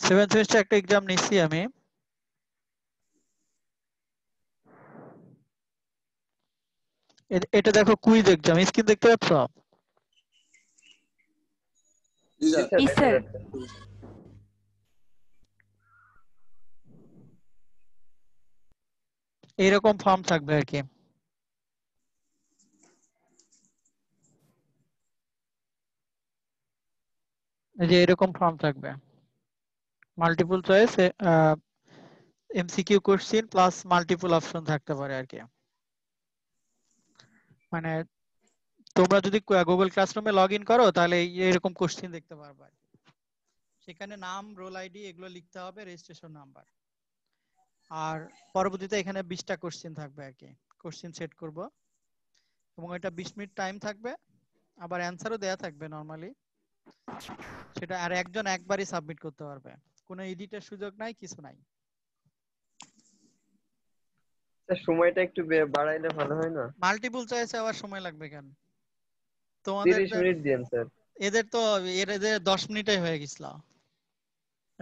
Seven semester একটা exam নিচ্ছি আমি। এটা দেখো কুইজ এক্সাম স্ক্রিন দেখতে পাচ্ছ? এইরকম ফর্ম থাকবে আর কি। এই যে এরকম ফর্ম থাকবে। Multiple choice MCQ question plus multiple option থাকতে পারে আর কি। মানে তোমরা যদি গুগল ক্লাসরুমে লগ ইন করো, তাহলে এরকম কোশ্চেন দেখতে পারবে সেখানে নাম রোল আইডি এগুলো লিখতে হবে রেজিস্ট্রেশন নাম্বার আর পরবর্তীতে এখানে বিশটা কোশ্চেন থাকবে আর কি। কোশ্চেন সেট করব। এবং এটা বিশ মিনিট টাইম থাকবে। আবার অ্যান্সারও দেয়া থাকবে নর্মালি সেটা আর একজন একবারই সাবমিট করতে পারবে। কোনো এডিটের সুযোগ নাই কিছু নাই। স্যার সময়টা একটু বাড়াইলে ভালো হয় না? মাল্টিপল চয়েসে আবার সময় লাগবে কেন? তোমাদের তিরিশ তো- মিনিট দিন স্যার। এদের তো এর এদের দশ মিনিটে হয়ে গেছিল।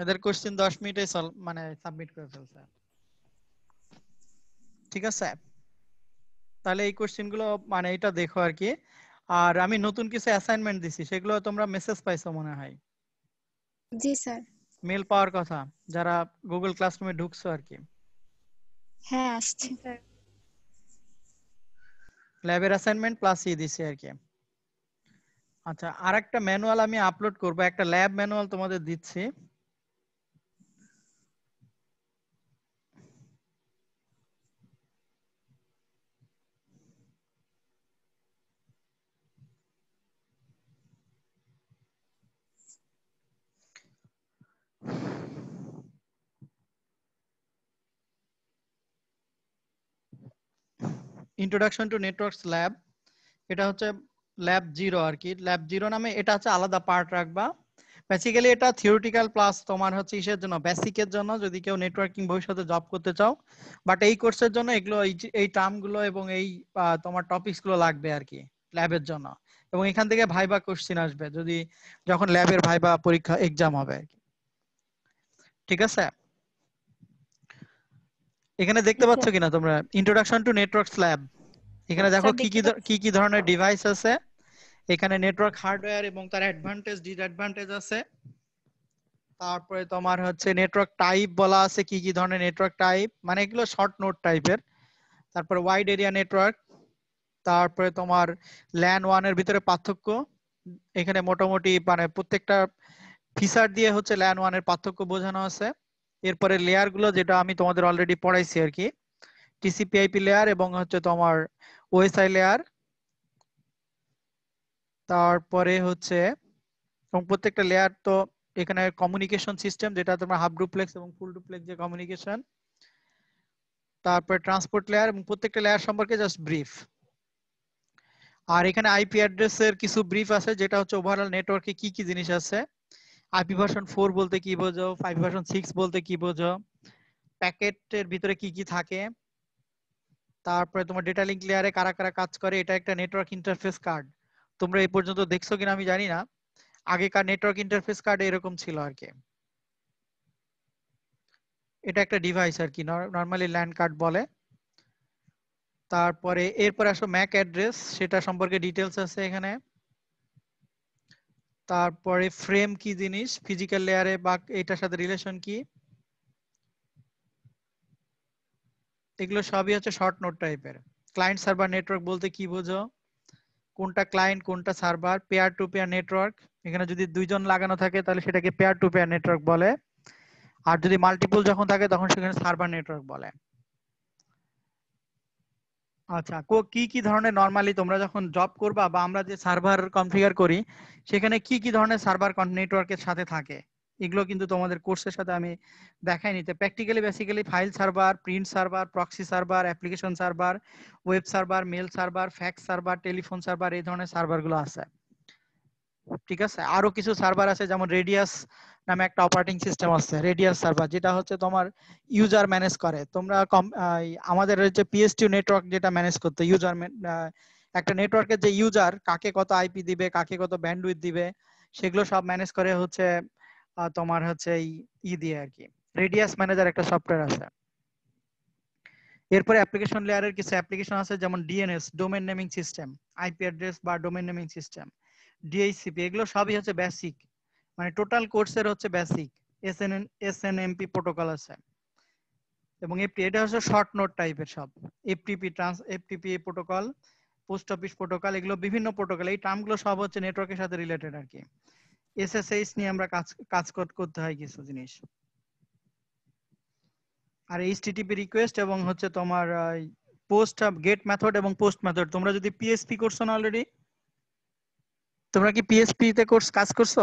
এদের কোশ্চেন দশ মিনিটে মানে সাবমিট করে ফেলছে। ঠিক আছে? তাহলে এই কোশ্চেনগুলো মানে এটা দেখো আর কি। আর আমি নতুন কিছু অ্যাসাইনমেন্ট দিছি সেগুলো তোমরা মেসেজ পাইছো মনে হয়? জি স্যার। মেল পাওয়ার কথা যারা গুগল ক্লাসরুমে ঢুকছো আর কি। হ্যাঁ আসছে। ল্যাবের অ্যাসাইনমেন্ট প্লাস ই দিছি আর কি। আচ্ছা আরেকটা ম্যানুয়াল আমি আপলোড করব একটা ল্যাব ম্যানুয়াল তোমাদের দিচ্ছি। ইন্ট্রোডাকশন টু নেটওয়ার্কস ল্যাব এটা হচ্ছে ল্যাব জিরো আর কি। ল্যাব জিরো নামে এটা হচ্ছে আলাদা পার্ট রাখবা। বেসিক্যালি এটা থিওরিটিক্যাল প্লাস তোমার হচ্ছে ইসের জন্য বেসিকের জন্য যদি কেউ নেটওয়ার্কিং ভবিষ্যতে জব করতে চাও। বাট এই কোর্সের জন্য এগুলো এই টার্মগুলো এবং এই তোমার টপিকসগুলো লাগবে আর কি ল্যাবের জন্য। এবং এখান থেকে ভাইবা কোশ্চিন আসবে, যদি যখন ল্যাবের ভাইবা পরীক্ষা এক্সাম হবে আর কি। ঠিক আছে? এখানে দেখতে পাচ্ছ কিনা তোমরা? ইন্ট্রোডাকশন টু নেটওয়ার্কস ল্যাব এখানে দেখো কি কি কি কি ধরনের ডিভাইস আছে। এখানে নেটওয়ার্ক হার্ডওয়্যার এবং তার অ্যাডভান্টেজ ডিসঅ্যাডভান্টেজ আছে। তারপরে তোমার হচ্ছে নেটওয়ার্ক টাইপ বলা আছে কি কি ধরনের নেটওয়ার্ক টাইপ মানে এগুলো শর্ট নোট টাইপের তারপরে ওয়াইড এরিয়া নেটওয়ার্ক তারপরে তোমার ল্যান ওয়ানের ভিতরে পার্থক্য। এখানে মোটামুটি মানে প্রত্যেকটা ফিচার দিয়ে হচ্ছে ল্যান ওয়ানের পার্থক্য বোঝানো আছে। এরপরে লেয়ারগুলো যেটা আমি তোমাদের অলরেডি পড়াইছি আর কি টিসিপি আইপি লেয়ার এবং হচ্ছে তোমার ওএসআই লেয়ার তারপরে হচ্ছে এবং প্রত্যেকটা লেয়ার তো এখানে কমিউনিকেশন সিস্টেম যেটা তোমার হাফ ডুপ্লেক্স এবং ফুল ডুপ্লেক্স যে কমিউনিকেশন তারপরে ট্রান্সপোর্ট লেয়ার এবং প্রত্যেকটা লেয়ার সম্পর্কে জাস্ট ব্রিফ আর এখানে আইপি অ্যাড্রেসের কিছু ব্রিফ আছে, যেটা হচ্ছে ওভারঅল নেটওয়ার্কে কি কি জিনিস আছে আইপি ভার্সন ফোর বলতে কি বোঝো? ফাইভ ভার্সন সিক্স বলতে কি বোঝো? প্যাকেটের ভিতরে কি কি থাকে? তারপরে তোমার ডেটা লিঙ্ক লেয়ারে কারা কারা কাজ করে? এটা একটা নেটওয়ার্ক ইন্টারফেস কার্ড তোমরা এই পর্যন্ত দেখছ কিনা আমি জানি না। আগেকার নেটওয়ার্ক ইন্টারফেস কার্ড এরকম ছিল আর কি। এটা একটা ডিভাইস আর কি নর্মালি ল্যান্ড কার্ড বলে। তারপরে, এরপরে আসো ম্যাক অ্যাড্রেস সেটা সম্পর্কে ডিটেলস আছে এখানে। তারপরে ফ্রেম কি জিনিস? ফিজিক্যাল লেয়ারে বা এটার সাথে রিলেশন কি? এগুলো সবই হচ্ছে শর্ট নোট টাইপের ক্লায়েন্ট সার্ভার নেটওয়ার্ক বলতে কি বোঝো? কোনটা ক্লায়েন্ট কোনটা server peer to peer network এখানে যদি দুইজন লাগানো থাকে, তাহলে সেটাকে পেয়ার টু পেয়ার নেটওয়ার্ক বলে। আর যদি মাল্টিপল যখন থাকে, তখন সেখানে সার্ভার নেটওয়ার্ক বলে। আচ্ছা কো- কি ধরনের নরমালি তোমরা যখন জব করবা বা আমরা যে সার্ভার কনফিগার করি, সেখানে কি কি ধরনের সার্ভার নেটওয়ার্কের সাথে থাকে? এগুলো কিন্তু তোমাদের কোর্সের সাথে আমি দেখাই নিতে। Practically basically file server print server proxy server application server web server mail server fax server telephone server এই ধরনের সার্ভারগুলো আছে। ঠিক আছে? আরও কিছু সার্ভার আছে যেমন রেডিয়াস নামে একটা অপারেটিং সিস্টেম আছে রেডিয়াস সার্ভার যেটা হচ্ছে তোমার ইউজার ম্যানেজ করে। তোমরা আমাদের যে পিএসটিউ নেটওয়ার্ক যেটা ম্যানেজ করতে ইউজার একটা নেটওয়ার্কের যে ইউজার কাকে কত আইপি দিবে, কাকে কত ব্যান্ডউইথ দিবে, সেগুলো সব ম্যানেজ করে হচ্ছে তোমার হচ্ছে ই দিয়ে আর কি। রেডিয়াস ম্যানেজার একটা সফটওয়্যার আছে। এরপরে অ্যাপ্লিকেশন লেয়ারের কিছু অ্যাপ্লিকেশন আছে যেমন DNS domain naming system IP address বা ডোমেন নেমিং সিস্টেম ডিএইচসিপি এগুলো সবই হচ্ছে বেসিক মানে টোটাল কোর্সের হচ্ছে বেসিক এসএনএন এসএনএমপি প্রোটোকল আছে। এবং এফটি এটা হচ্ছে শর্ট নোট টাইপের সব। FTP trans FTP protocol post office protocol এগুলো বিভিন্ন প্রোটোকল এই টার্মগুলো সব হচ্ছে নেটওয়ার্কের সাথে রিলেটেড আর কি। এসএসএইচ নিয়ে আমরা কাজ কাজ করতে হয় কিছু জিনিস। আর এইচটিটিপি রিকোয়েস্ট এবং হচ্ছে তোমার পোস্ট গেট মেথড এবং পোস্ট মেথড তোমরা যদি পিএসপি করছ না অলরেডি তোমরা কি পিএসপি তে কোর্স কাজ করছ?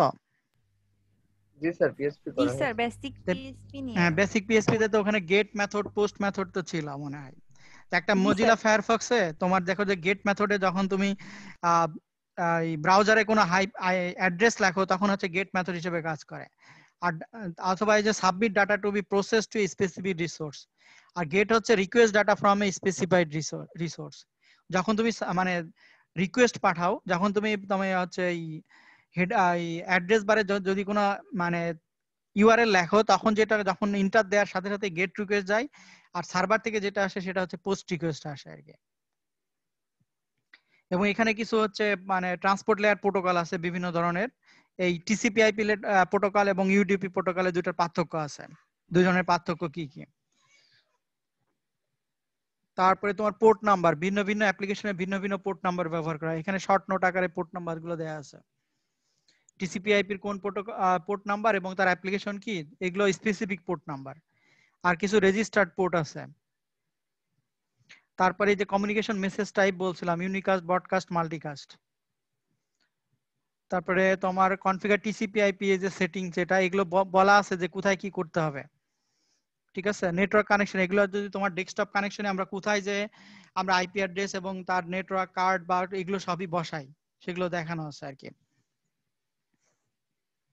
জি স্যার পিএসপি জি স্যার বেসিক পিএসপি নিয়ে। হ্যাঁ বেসিক পিএসপি তে তো ওখানে গেট মেথড পোস্ট মেথড তো ছিল মনে হয়। তো একটা মজিলা ফায়ারফক্সে তোমার দেখো যে গেট মেথডে যখন তুমি এই ব্রাউজারে কোনো হাই অ্যাড্রেস লেখো তখন হচ্ছে গেট মেথড হিসেবে কাজ করে। আর অথবা এই যে submit data to be process to specific resource R get হচ্ছে request data from a specified resource যখন তুমি মানে রিকোয়েস্ট পাঠাও। যখন তুমি তুমি হচ্ছে এই হেড অ্যাড্রেস বারে যদি কোনো মানে ইউআরএল লেখো, তখন যেটা, যখন ইন্টার দেওয়ার সাথে সাথে গেট রিকোয়েস্ট যায়, আর সার্ভার থেকে যেটা আসে, সেটা হচ্ছে পোস্ট রিকোয়েস্ট আসে আর কি। এবং এখানে কিছু হচ্ছে মানে ট্রান্সপোর্ট লেয়ার প্রোটোকল আছে বিভিন্ন ধরনের। এই টিসিপি আইপি প্রোটোকল এবং ইউডিপি প্রোটোকলে দুটোর পার্থক্য আছে। দুজনের পার্থক্য কি কি? তারপরে তোমার পোর্ট নাম্বার ভিন্ন ভিন্ন অ্যাপ্লিকেশনে ভিন্ন ভিন্ন পোর্ট নাম্বার ব্যবহার করা। এখানে শর্ট নোট আকারে পোর্ট নাম্বারগুলো দেওয়া আছে। টিসিপি আইপির কোন পোর্ট নাম্বার এবং তার অ্যাপ্লিকেশন কি, এগুলো স্পেসিফিক পোর্ট নাম্বার আর কিছু রেজিস্টার্ড পোর্ট আছে। তারপরে যে কমিউনিকেশন মেসেজ টাইপ বলছিলাম ইউনিকাস্ট ব্রডকাস্ট মাল্টিকাস্ট তারপরে তোমার কনফিগার টিসিপি আইপি যে সেটিং যেটা এগুলো বলা আছে যে কোথায় কি করতে হবে। ঠিক আছে? নেটওয়ার্ক কানেকশন এগুলো যদি তোমার ডেস্কটপ কানেকশনে আমরা কোথায় যে আমরা আইপি অ্যাড্রেস এবং তার নেটওয়ার্ক কার্ড বা এগুলো সবই বসাই, সেগুলো দেখানো আছে আর কি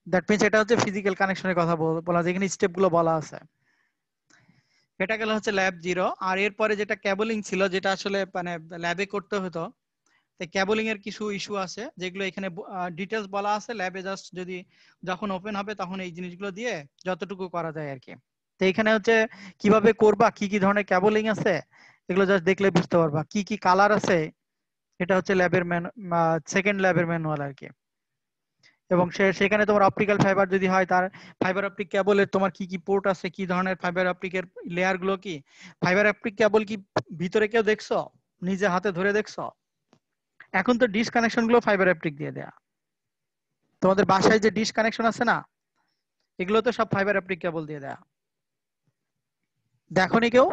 দ্যাট মিনস এটা হচ্ছে ফিজিক্যাল কানেকশনের কথা বল- যায়। এখানে স্টেপগুলো বলা আছে। এটা গেল হচ্ছে ল্যাব জিরো আর এরপরে যেটা ক্যাবলিং ছিল, যেটা আসলে মানে ল্যাবে করতে হতো, তো ক্যাবলিং এর কিছু ইস্যু আছে, যেগুলো এখানে ডিটেলস বলা আছে। ল্যাবে জাস্ট যদি যখন ওপেন হবে, তখন এই জিনিসগুলো দিয়ে যতটুকু করা যায় আর কি তো এখানে হচ্ছে কীভাবে করবা কি কি ধরনের ক্যাবলিং আছে এগুলো জাস্ট দেখলে বুঝতে পারবা। কি কি কালার আছে এটা হচ্ছে ল্যাবের ম্যান সেকেন্ড ল্যাবের ম্যানুয়াল আর কি এবং সেখানে তোমার অপটিক্যাল ফাইবার যদি হয় তার ফাইবার অপটিক কেবলের তোমার কি কি পোর্ট আছে কি ধরনের ফাইবার অপটিকের লেয়ারগুলো কি? ফাইবার অপটিক কেবল কি ভিতরে কেউ দেখছ? নিজে হাতে ধরে দেখছ? এখন তো ডিশ কানেকশনগুলো ফাইবার অপটিক দিয়ে দেয়া। তোমাদের বাসায় যে ডিশ কানেকশন আছে না এগুলো তো সব ফাইবার অপটিক কেবল দিয়ে দেয়া। দেখোনি কেউ?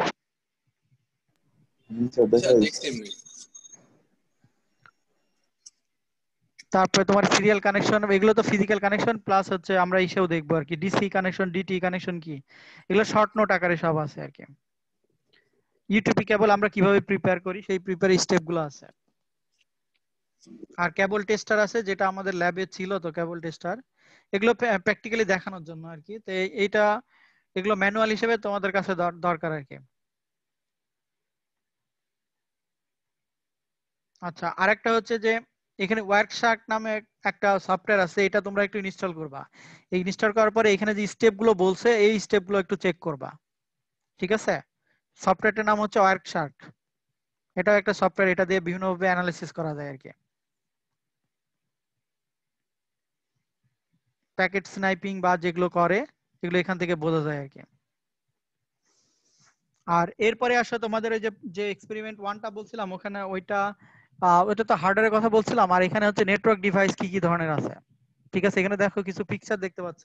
তারপরে তোমার সিরিয়াল কানেকশন এগুলো তো ফিজিক্যাল কানেকশন প্লাস হচ্ছে আমরা ইসেও দেখব আর কি। ডিসি কানেকশন ডিটি কানেকশন কি? এগুলো শর্ট নোট আকারে সব আছে আর কি। ইউটিউবে কেবল আমরা কীভাবে প্রিপেয়ার করি সেই প্রিপেয়ার স্টেপগুলো আছে। আর কেবল টেস্টার আছে যেটা আমাদের ল্যাবে ছিল তো কেবল টেস্টার এগুলো প্র্যাকটিক্যালি দেখানোর জন্য আর কি। তো এই- এইটা এগুলো ম্যানুয়াল হিসেবে তোমাদের কাছে দর- দরকার আর কি। আচ্ছা আরেকটা হচ্ছে যে, এখানে ওয়ার্কশার্ক নামে একটা সফটওয়্যার আছে, এটা তোমরা একটু ইনস্টল করবা। এই ইনস্টল করার পরে এখানে যে স্টেপগুলো বলছে, এই স্টেপগুলো একটু চেক করবা। ঠিক আছে? সফটওয়্যারটার নাম হচ্ছে ওয়ার্কশার্ক এটাও একটা সফটওয়্যার এটা দিয়ে বিভিন্নভাবে অ্যানালাইসিস করা যায় আর কি। প্যাকেট স্নাইপিং বা যেগুলো করে এগুলো এখান থেকে বোঝা যায় আর কি। আর এরপরে আসো তোমাদের ওই যে এক্সপেরিমেন্ট ওয়ানটা বলছিলাম, ওখানে ওইটা ওইটা তো হার্ডওয়্যারের কথা বলছিলাম। আর এখানে হচ্ছে নেটওয়ার্ক ডিভাইস কি কি ধরনের আছে? ঠিক আছে, এখানে দেখো কিছু পিকচার দেখতে পাচ্ছ।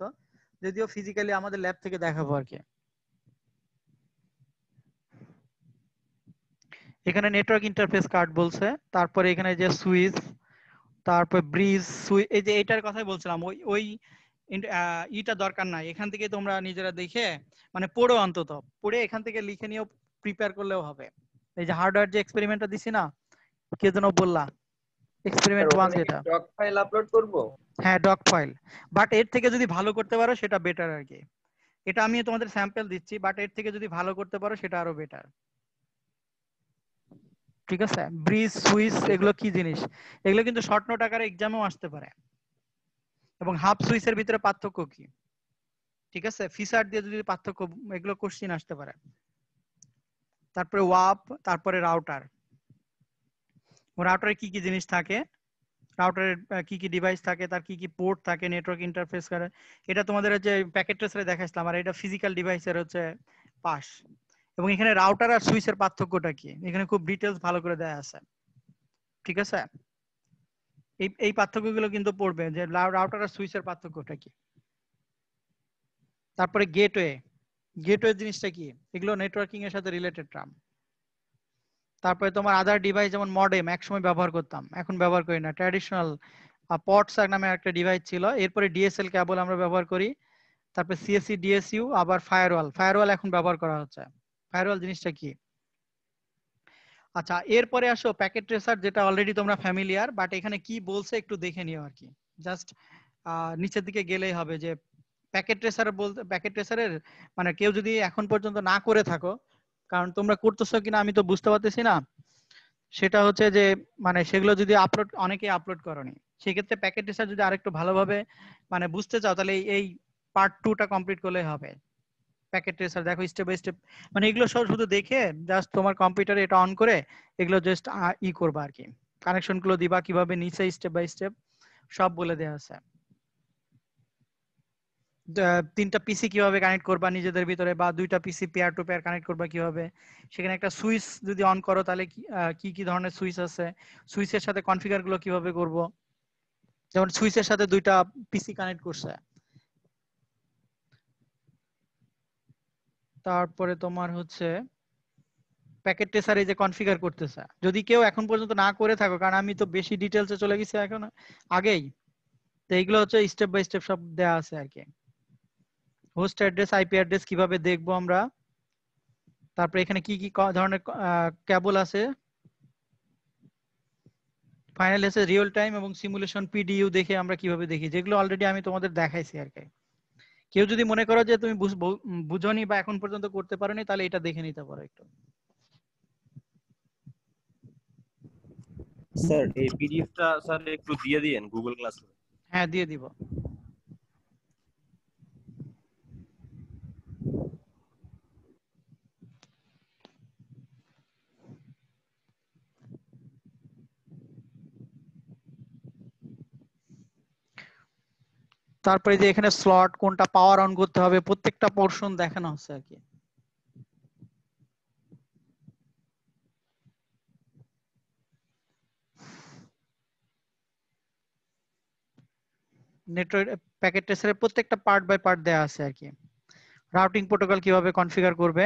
যদিও ফিজিক্যালি আমাদের ল্যাব থেকে দেখাবো আর কি। এখানে নেটওয়ার্ক ইন্টারফেস কার্ড বলছে। তারপরে এখানে যে সুইচ তারপর ব্রিজ সুইচ এই যে এইটার কথাই বলছিলাম। ওই ওই ইটা দরকার নাই। এখান থেকে তোমরা নিজেরা দেখে মানে পড়ো অন্তত। পড়ে এখান থেকে লিখে নিয়েও প্রিপেয়ার করলেও হবে। এই যে হার্ডওয়্যার যে এক্সপেরিমেন্টটা দিছি না কে যেন বললা? এক্সপেরিমেন্ট ওয়ান যেটা। ডক ফাইল আপলোড করব? হ্যাঁ ডক ফাইল বাট এর থেকে যদি ভালো করতে পারো সেটা বেটার আর কি। এটা আমি তোমাদের স্যাম্পল দিচ্ছি বাট এর থেকে যদি ভালো করতে পারো সেটা আরও বেটার ঠিক আছে? ব্রিজ সুইচ এগুলো কি জিনিস? এগুলো কিন্তু শর্ট নোট আকারে এক্সামেও আসতে পারে। এবং হাফ সুইচের ভিতরে পার্থক্য কি? ঠিক আছে? ফিচার দিয়ে যদি পার্থক্য, এগুলো কোশ্চিন আসতে পারে। তারপরে ওয়াপ তারপরে রাউটার রাউটারে কি কি জিনিস থাকে? রাউটারের কি কি ডিভাইস থাকে? তার কি কি পোর্ট থাকে? নেটওয়ার্ক ইন্টারফেস করে। এটা তোমাদের হচ্ছে প্যাকেট ট্রেসারে দেখাইছিলাম, আর এটা ফিজিক্যাল ডিভাইসের হচ্ছে পাস এবং এখানে রাউটার আর সুইচের পার্থক্যটা কি? এখানে খুব ডিটেলস ভালো করে দেয়া আছে। ঠিক আছে? এই এই পার্থক্যগুলো কিন্তু পড়বে যে রাউটার আর সুইচের পার্থক্যটা কি? তারপরে গেটওয়ে গেটওয়ে জিনিসটা কি? এগুলো নেটওয়ার্কিং এর সাথে রিলেটেড টার্ম তারপরে তোমার আদার ডিভাইস যেমন মডেম একসময় ব্যবহার করতাম, এখন ব্যবহার করি না। ট্র্যাডিশনাল পটস নামে একটা ডিভাইস ছিল, এরপরে ডিএসএল কেবল আমরা ব্যবহার করি। তারপরে সিএসসি ডিএসইউ আবার ফায়ারওয়াল ফায়ারওয়াল এখন ব্যবহার করা হচ্ছে। ফায়ারওয়াল জিনিসটা কি? আচ্ছা এরপরে আসো প্যাকেট ট্রেসার যেটা অলরেডি তোমরা ফ্যামিলিয়ার বাট এখানে কি বলছে একটু দেখে নিও আর কি। জাস্ট নিচের দিকে গেলেই হবে যে প্যাকেট ট্রেসার বলতে, প্যাকেট ট্রেসারের মানে কেউ যদি এখন পর্যন্ত না করে থাকো, কারণ তোমরা করতেছো কিনা আমি তো বুঝতে পারতেছি না। সেটা হচ্ছে যে মানে সেগুলো যদি আপলোড অনেকেই আপলোড করনি। সেক্ষেত্রে প্যাকেট ট্রেসার যদি আরেকটু ভালোভাবে মানে বুঝতে চাও, তাহলে এই পার্ট টুটা কমপ্লিট করলেই হবে। প্যাকেট ট্রেসার দেখো স্টেপ বাই স্টেপ মানে এগুলো সব শুধু দেখে জাস্ট তোমার কম্পিউটারে এটা অন করে এগুলো জাস্ট ই করবা আর কি। কানেকশনগুলো দিবা কীভাবে নিচে স্টেপ বাই স্টেপ সব বলে দেওয়া আছে। তিনটা পিসি কীভাবে কানেক্ট করবা নিজেদের ভিতরে বা দুইটা PC pair to pair connect করবা কীভাবে। সেখানে একটা সুইচ যদি অন করো তাহলে কি কি ধরনের সুইচ আছে? সুইচের সাথে কনফিগারগুলো কীভাবে করব? যেমন সুইচের সাথে দুইটা পিসি কানেক্ট করছে। তারপরে তোমার হচ্ছে প্যাকেট ট্রেসার এই যে কনফিগার করতেছে। যদি কেউ এখন পর্যন্ত না করে থাকো, কারণ আমি তো বেশি ডিটেলসে চলে গেছি এখন, আগেই। তো এইগুলো হচ্ছে স্টেপ বাই স্টেপ সব দেয়া আছে আর কি। হোস্ট অ্যাড্রেস আইপি অ্যাড্রেস কীভাবে দেখব আমরা? তারপরে এখানে কি কি ধরনের কেবল আছে? ফাইনাল এসে রিয়েল টাইম এবং সিমুলেশন পিডিইউ দেখে আমরা কীভাবে দেখি? যেগুলো অলরেডি আমি তোমাদের দেখাইছি আর কি। কেউ যদি মনে করো যে তুমি বুঝনি বা এখন পর্যন্ত করতে পারোনি তাহলে এটা দেখে নিতে পারো একটু। স্যার এই পিডিএফটা স্যার একটু দিয়ে দিয়েন গুগল ক্লাসে হ্যাঁ দিয়ে দিব। তারপরে যে এখানে স্লট কোনটা পাওয়ার অন করতে হবে, প্রত্যেকটা পোর্শন দেখানো হচ্ছে আর কি। নেটওয়ার্ক প্যাকেট টেস্টের প্রত্যেকটা পার্ট বাই পার্ট দেয়া আছে আর কি। রাউটিং প্রোটোকল কীভাবে কনফিগার করবে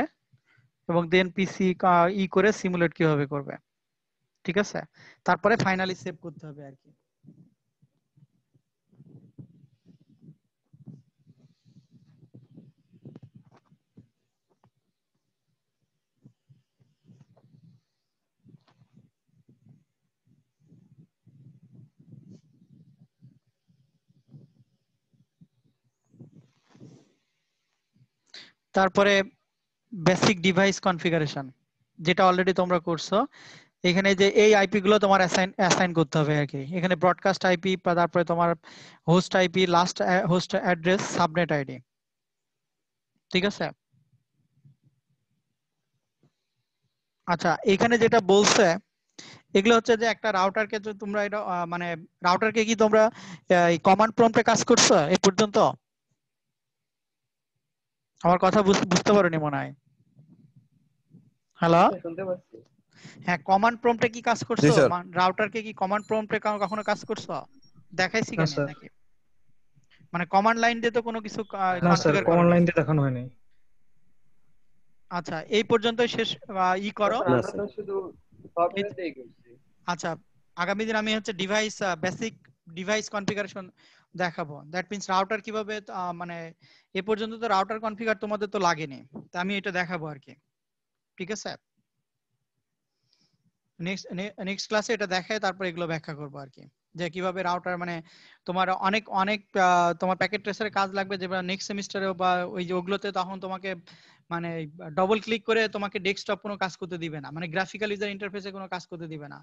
এবং দেন পিসি ই করে সিমুলেট কীভাবে করবে। ঠিক আছে? তারপরে ফাইনালি সেভ করতে হবে আর কি। তারপরে বেসিক ডিভাইস কনফিগারেশন যেটা অলরেডি তোমরা করছ। এখানে যে এই আইপি গুলো তোমার অ্যাসাইন অ্যাসাইন করতে হবে আর কি। এখানে ব্রডকাস্ট আইপি তারপরে তোমার host IP last host address subnet ID ঠিক আছে? আচ্ছা এখানে যেটা বলছে, এগুলো হচ্ছে যে একটা রাউটারকে তোমরা এটা মানে রাউটারকে কি তোমরা কমান্ড প্রম্পটে কাজ করছ এই পর্যন্ত? আমার কথা বুঝতে পারোনি মনে হয়। হ্যালো শুনতে পাচ্ছি। হ্যাঁ কমান্ড প্রম্পটে কি কাজ করছ। রাউটারকে কি কমান্ড প্রম্পটে কখনো কাজ করছ? দেখাইছি না, নাকি মানে কমান্ড লাইন দিয়ে তো কোনো কিছু না স্যার কমান্ড লাইন দিয়ে দেখানো হয়নি। আচ্ছা এই পর্যন্ত শেষ আহ, ই করো। শুধু আচ্ছা আগামী দিন আমি হচ্ছে ডিভাইস বেসিক ডিভাইস কনফিগারেশন দেখাবো। দ্যাট মিন্স রাউটার কীভাবে মানে এ পর্যন্ত তো রাউটার কনফিগার তোমাদের তো লাগেনি। তা আমি এটা দেখাবো আর কি। ঠিক আছে? নেক্সট নেক্সট ক্লাসে এটা দেখায়, তারপর এগুলো ব্যাখ্যা করব আর কি। যে কীভাবে রাউটার মানে তোমার অনেক অনেক তোমার প্যাকেট ট্রেসারের কাজ লাগবে, যে নেক্সট সেমিস্টারেও বা ওই যে ওগুলোতে তখন তোমাকে মানে ডবল ক্লিক করে তোমাকে ডেস্কটপ কোনো কাজ করতে দিবে না। মানে গ্রাফিক্যাল ইউজার ইন্টারফেসে কোনো কাজ করতে দিবে না।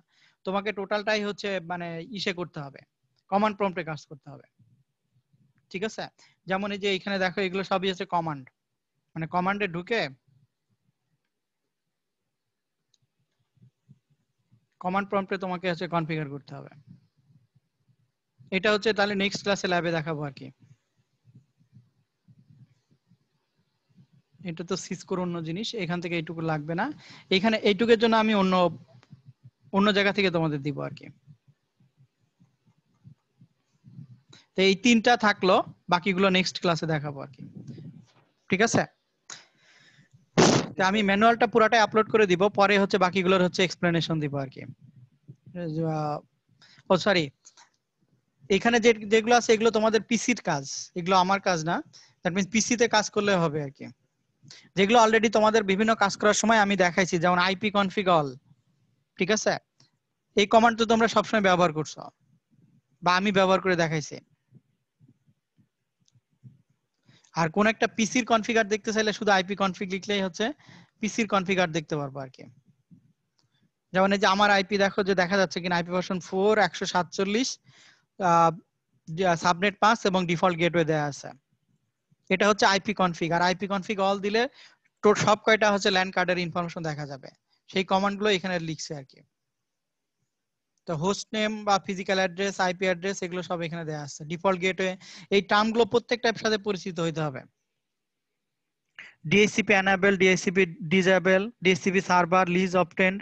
তোমাকে টোটালটাই হচ্ছে মানে ইসে করতে হবে। কমান্ড প্রম্পটে কাজ করতে হবে। ঠিক আছে? যেমন এই যে এখানে দেখো, এগুলো সবই হচ্ছে কমান্ড মানে কমান্ডে ঢুকে কমান্ড প্রম্পটে তোমাকে হচ্ছে কনফিগার করতে হবে। এটা হচ্ছে তাহলে নেক্সট ক্লাসে ল্যাবে দেখাবো আর কি। এটা তো সিসকোর অন্য জিনিস, এখান থেকে এইটুকু লাগবে না। এখানে এইটুকের জন্য আমি অন্য অন্য জায়গা থেকে তোমাদের দিব আর কি। তো এই তিনটা থাকল, বাকিগুলো নেক্সট ক্লাসে দেখাবো আর কি। ঠিক আছে? তো আমি ম্যানুয়ালটা পুরাটাই আপলোড করে দিব, পরে হচ্ছে বাকিগুলোর হচ্ছে এক্সপ্লেনেশন দিব আর কি। ও সরি এখানে যে, যেগুলো আছে এগুলো তোমাদের পিসির কাজ, এগুলো আমার কাজ না। দ্যাট মিন্স পিসিতে কাজ করলে হবে আর কি। যেগুলো অলরেডি তোমাদের বিভিন্ন কাজ করার সময় আমি দেখাইছি, যেমন আইপি কনফিগ অল ঠিক আছে? এই কমান্ড তো তোমরা সবসময় ব্যবহার করছ। বা আমি ব্যবহার করে দেখাইছি। আর কোন একটা পিসির কনফিগার দেখতে চাইলে শুধু আইপি কনফিগ লিখলেই হচ্ছে, পিসির কনফিগার দেখতে পারব আর কি। যেমন এই যে আমার আইপি দেখো যে দেখা যাচ্ছে কিনা আইপি ভার্সন ফোর একশো সাতচল্লিশ সাবনেট পাস এবং ডিফল্ট গেটওয়ে দেয়া আছে। এটা হচ্ছে আইপি কনফিগ আর আইপি কনফিগ অল দিলে সব কয়টা হচ্ছে ল্যান্ড কার্ডের ইনফরমেশন দেখা যাবে। সেই কমান্ডগুলো এখানে লিখছে আর কি। তো হোস্ট নেম বা ফিজিক্যাল অ্যাড্রেস আইপি অ্যাড্রেস এগুলো সব এখানে দেওয়া আছে। ডিফল্ট গেটওয়ে এই টার্মগুলো প্রত্যেকটার সাথে পরিচিত হইতে হবে। DHCP enable DHCP disable DHCP server lease obtained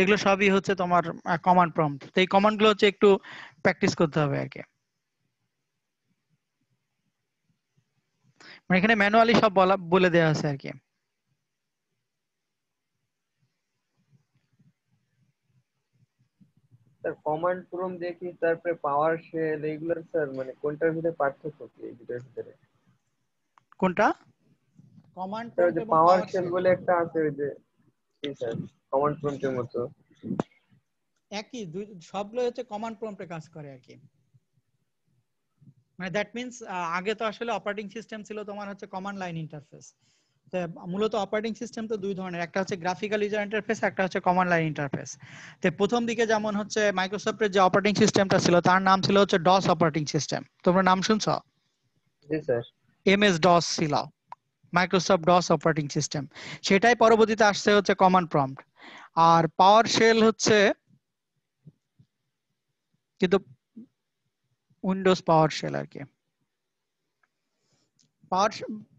এগুলো সবই হচ্ছে তোমার কমান্ড প্রম্পট তো এই কমান্ডগুলো হচ্ছে একটু প্র্যাকটিস করতে হবে আর কি। মানে এখানে ম্যানুয়ালি সব বলা, বলে দেওয়া আছে আর কি। স্যার কমান্ড প্রম্পট দেখি তারপরে পাওয়ার শেল এইগুলোর স্যার মানে কোনটার ভিতরে পার্থক্য কি এই দুটোর ভিতরে? কোনটা? কমান্ড ওই যে পাওয়ার শেল বলে একটা আছে ওই যে জি স্যার কমান্ড প্রম্পটের মতো। একই দুই সবগুলো হচ্ছে কমান্ড প্রম্পটে কাজ করে আর কি। মানে দ্যাট মিন্স আগে তো আসলে অপারেটিং সিস্টেম ছিল তোমার হচ্ছে কমান্ড লাইন ইন্টারফেস মূলত অপারেটিং সিস্টেম তো দুই ধরনের একটা হচ্ছে গ্রাফিক্যাল ইউজার ইন্টারফেস একটা হচ্ছে কমান্ড লাইন ইন্টারফেস তো প্রথম দিকে যেমন হচ্ছে মাইক্রোসফটের যে অপারেটিং সিস্টেমটা ছিল তার নাম ছিল হচ্ছে ডস অপারেটিং সিস্টেম তোমরা নাম শুনছো? জি স্যার। এমএস ডস ছিল মাইক্রোসফট ডস অপারেটিং সিস্টেম সেটাই পরবর্তীতে আসছে হচ্ছে কমান্ড প্রম্পট আর পাওয়ার শেল হচ্ছে কিন্তু উইন্ডোজ পাওয়ার শেল আর কি। পাওয়ার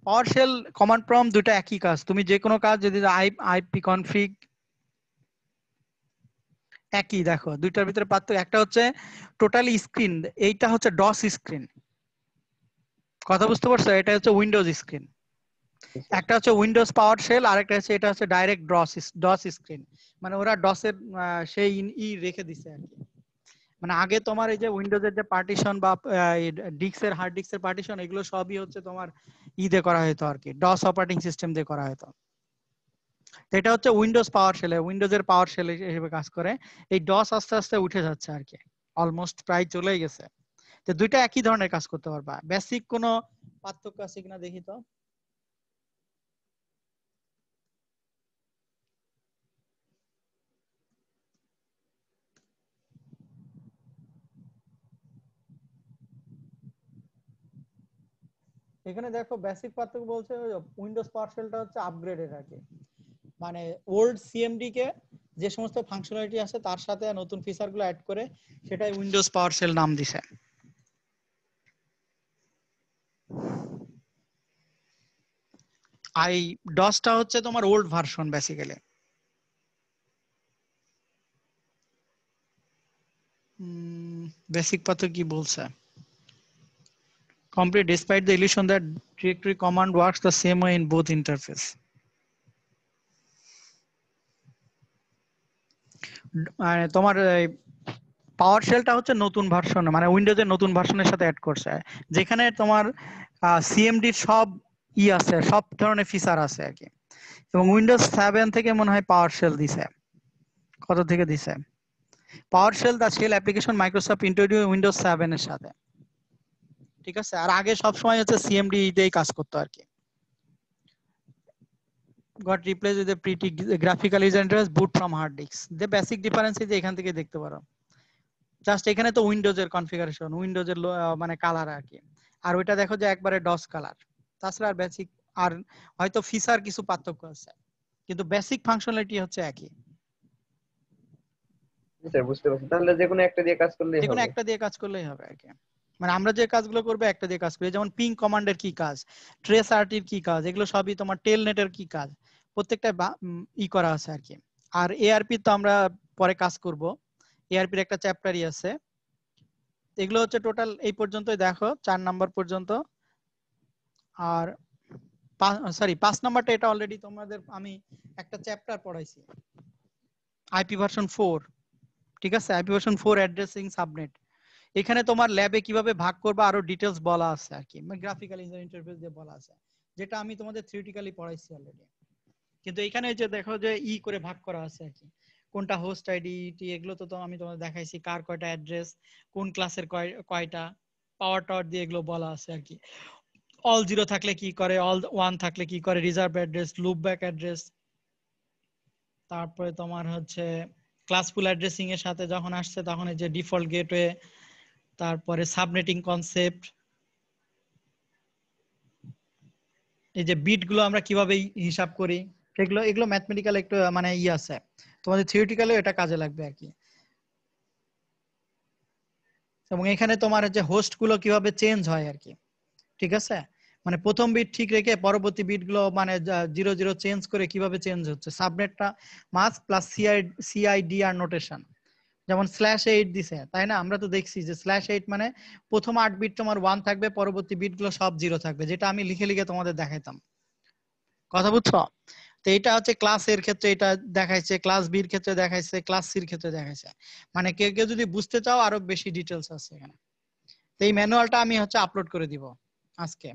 পাওয়ার শেল কমান্ড প্রম দুটো একই কাজ? তুমি যে কোনো কাজ যদি আইপি কনফিগ একই, দেখো, দুইটার ভিতরে পার্থক্য, একটা হচ্ছে টোটালি স্ক্রিন এইটা হচ্ছে ডস স্ক্রিন কথা বুঝতে পারছ? এটা হচ্ছে উইন্ডোজ স্ক্রিন একটা হচ্ছে উইন্ডোজ পাওয়ার শেল আর একটা হচ্ছে, এটা হচ্ছে ডাইরেক্ট ডস ডস স্ক্রিন মানে ওরা ডসের সেই ই রেখে দিছে আর কি। মানে আগে তোমার এই যে উইন্ডোজের যে পার্টিশন বা ডিস্কের হার্ড ডিস্কের পার্টিশন এগুলো সবই হচ্ছে তোমার ইদে করা হতো আর কি ডস অপারেটিং সিস্টেম দিয়ে করা হতো এটা হচ্ছে উইন্ডোজ পাওয়ার শেলে উইন্ডোজের পাওয়ার শেল হিসেবে কাজ করে। এই ডস আস্তে আস্তে উঠে যাচ্ছে আর কি অলমোস্ট প্রায় চলেই গেছে। তো দুইটা একই ধরনের কাজ করতে পারবা। বেসিক কোনো পার্থক্য আছে কিনা দেখি তো। এখানে দেখো বেসিক পার্থক্য বলছে উইন্ডোজ পাওয়ারশেলটা হচ্ছে আপগ্রেডেড আর কি মানে ওল্ড সিএমডি কে যে সমস্ত ফাংশনালিটি আছে তার সাথে নতুন ফিচারগুলো অ্যাড করে সেটাই উইন্ডোজ পাওয়ারশেল নাম দিছে। আই ডসটা হচ্ছে তোমার ওল্ড ভার্সন বেসিক্যালি বেসিক পার্থক্য কি বলছে? Complete despite the illusion that directory command works the same way in both interface. তোমার পাওয়ার শেলটা হচ্ছে নতুন ভার্সন মানে উইন্ডোজের নতুন ভার্সনের সাথে অ্যাড করছে। যেখানে তোমার সিএমডির সব ই আছে, সব ধরনের ফিচার আছে আর কি। এবং উইন্ডোজ সেভেন থেকে মনে হয় পাওয়ার শেল দিছে। কত থেকে দিছে? PowerShell the shell application Microsoft introduced Windows seven এর সাথে। ঠিক আছে? আর আগে সব সময় হচ্ছে সিএমডি দিয়েই কাজ করতো আর কি। Got replaced with a pretty graphical user interface boot from hard disks the basic difference is এখান থেকে দেখতে পারো। জাস্ট এখানে তো উইন্ডোজ এর কনফিগারেশন উইন্ডোজ এর মানে কালার আর কি। আর ওইটা দেখো যে একবারে ডস কালার তাছাড়া আর বেসিক আর হয়তো ফিচার কিছু পার্থক্য আছে। কিন্তু বেসিক ফাংশনালিটি হচ্ছে একই। স্যার বুঝতে পারছি। তাহলে যে কোনো একটা দিয়ে কাজ করলেই যে কোনো হবে। একটা দিয়ে কাজ করলেই হবে আর কি। মানে আমরা যে কাজগুলো করব, একটা দিয়ে কাজ করি। যেমন পিং কমান্ডের কি কাজ? ট্রেস আর্টির কি কাজ? এগুলো সবই তোমার টেল নেটের কি কাজ? প্রত্যেকটা ই করা আছে আর কি। আর এআরপি তো আমরা পরে কাজ করব। এআরপির একটা চ্যাপ্টারই আছে। এগুলো হচ্ছে টোটাল এই পর্যন্তই দেখো, চার নাম্বার পর্যন্ত। আর সরি পাঁচ নাম্বারটা এটা অলরেডি তোমাদের আমি একটা চ্যাপ্টার পড়াইছি। আইপি ভার্সন ফোর ঠিক আছে? IP version four addressing subnet এখানে তোমার ল্যাবে কীভাবে ভাগ করবা আরও ডিটেলস বলা আছে আর কি গ্রাফিক্যাল ইউজার ইন্টারফেস দিয়ে বলা আছে, যেটা আমি তোমাদের থিওরিটিক্যালি পড়াইছি অলরেডি কিন্তু এখানে যে দেখো যে ই করে ভাগ করা আছে আর কি, কোনটা হোস্ট আইডি টি, এগুলো তো আমি তোমাদের দেখাইছি, কার কয়টা অ্যাড্রেস কোন ক্লাসের কয়টা পাওয়ার টাওয়ার দিয়ে এগুলো বলা আছে আর কি। অল জিরো থাকলে কি করে অল ওয়ান থাকলে কি করে reserve address loopback address তারপরে তোমার হচ্ছে ক্লাসফুল অ্যাড্রেসিং এর সাথে যখন আসছে তখন এই যে ডিফল্ট গেটওয়ে তারপরে সাবনেটিং কনসেপ্ট এই যে বিটগুলো আমরা কীভাবে হিসাব করি, এগুলো এগুলো ম্যাথমেটিক্যাল একটু মানে ই আছে। তোমাদের থিওরিটিক্যালেও এটা কাজে লাগবে আর কি। এবং এখানে তোমার যে হোস্টগুলো কীভাবে চেঞ্জ হয় আর কি। ঠিক আছে? মানে প্রথম বিট ঠিক রেখে পরবর্তী বিটগুলো মানে জিরো জিরো চেঞ্জ করে কীভাবে চেঞ্জ হচ্ছে। সাবনেটটা mask plus C I C I D R notation যেমন স্ল্যাশ এইট দিছে, তাই না? আমরা তো দেখছি যে স্ল্যাশ এইট মানে প্রথম আট বিট তোমার ওয়ান থাকবে, পরবর্তী বিটগুলো সব জিরো থাকবে, যেটা আমি লিখে লিখে তোমাদের দেখাইতাম। কথা বুঝছ? তো এটা হচ্ছে ক্লাস এর ক্ষেত্রে এটা দেখাইছে ক্লাস বির ক্ষেত্রে দেখাইছে ক্লাস সির ক্ষেত্রে দেখাইছে। মানে কেউ কেউ যদি বুঝতে চাও, আরও বেশি ডিটেলস আছে এখানে। তো এই ম্যানুয়ালটা আমি হচ্ছে আপলোড করে দিব আজকে।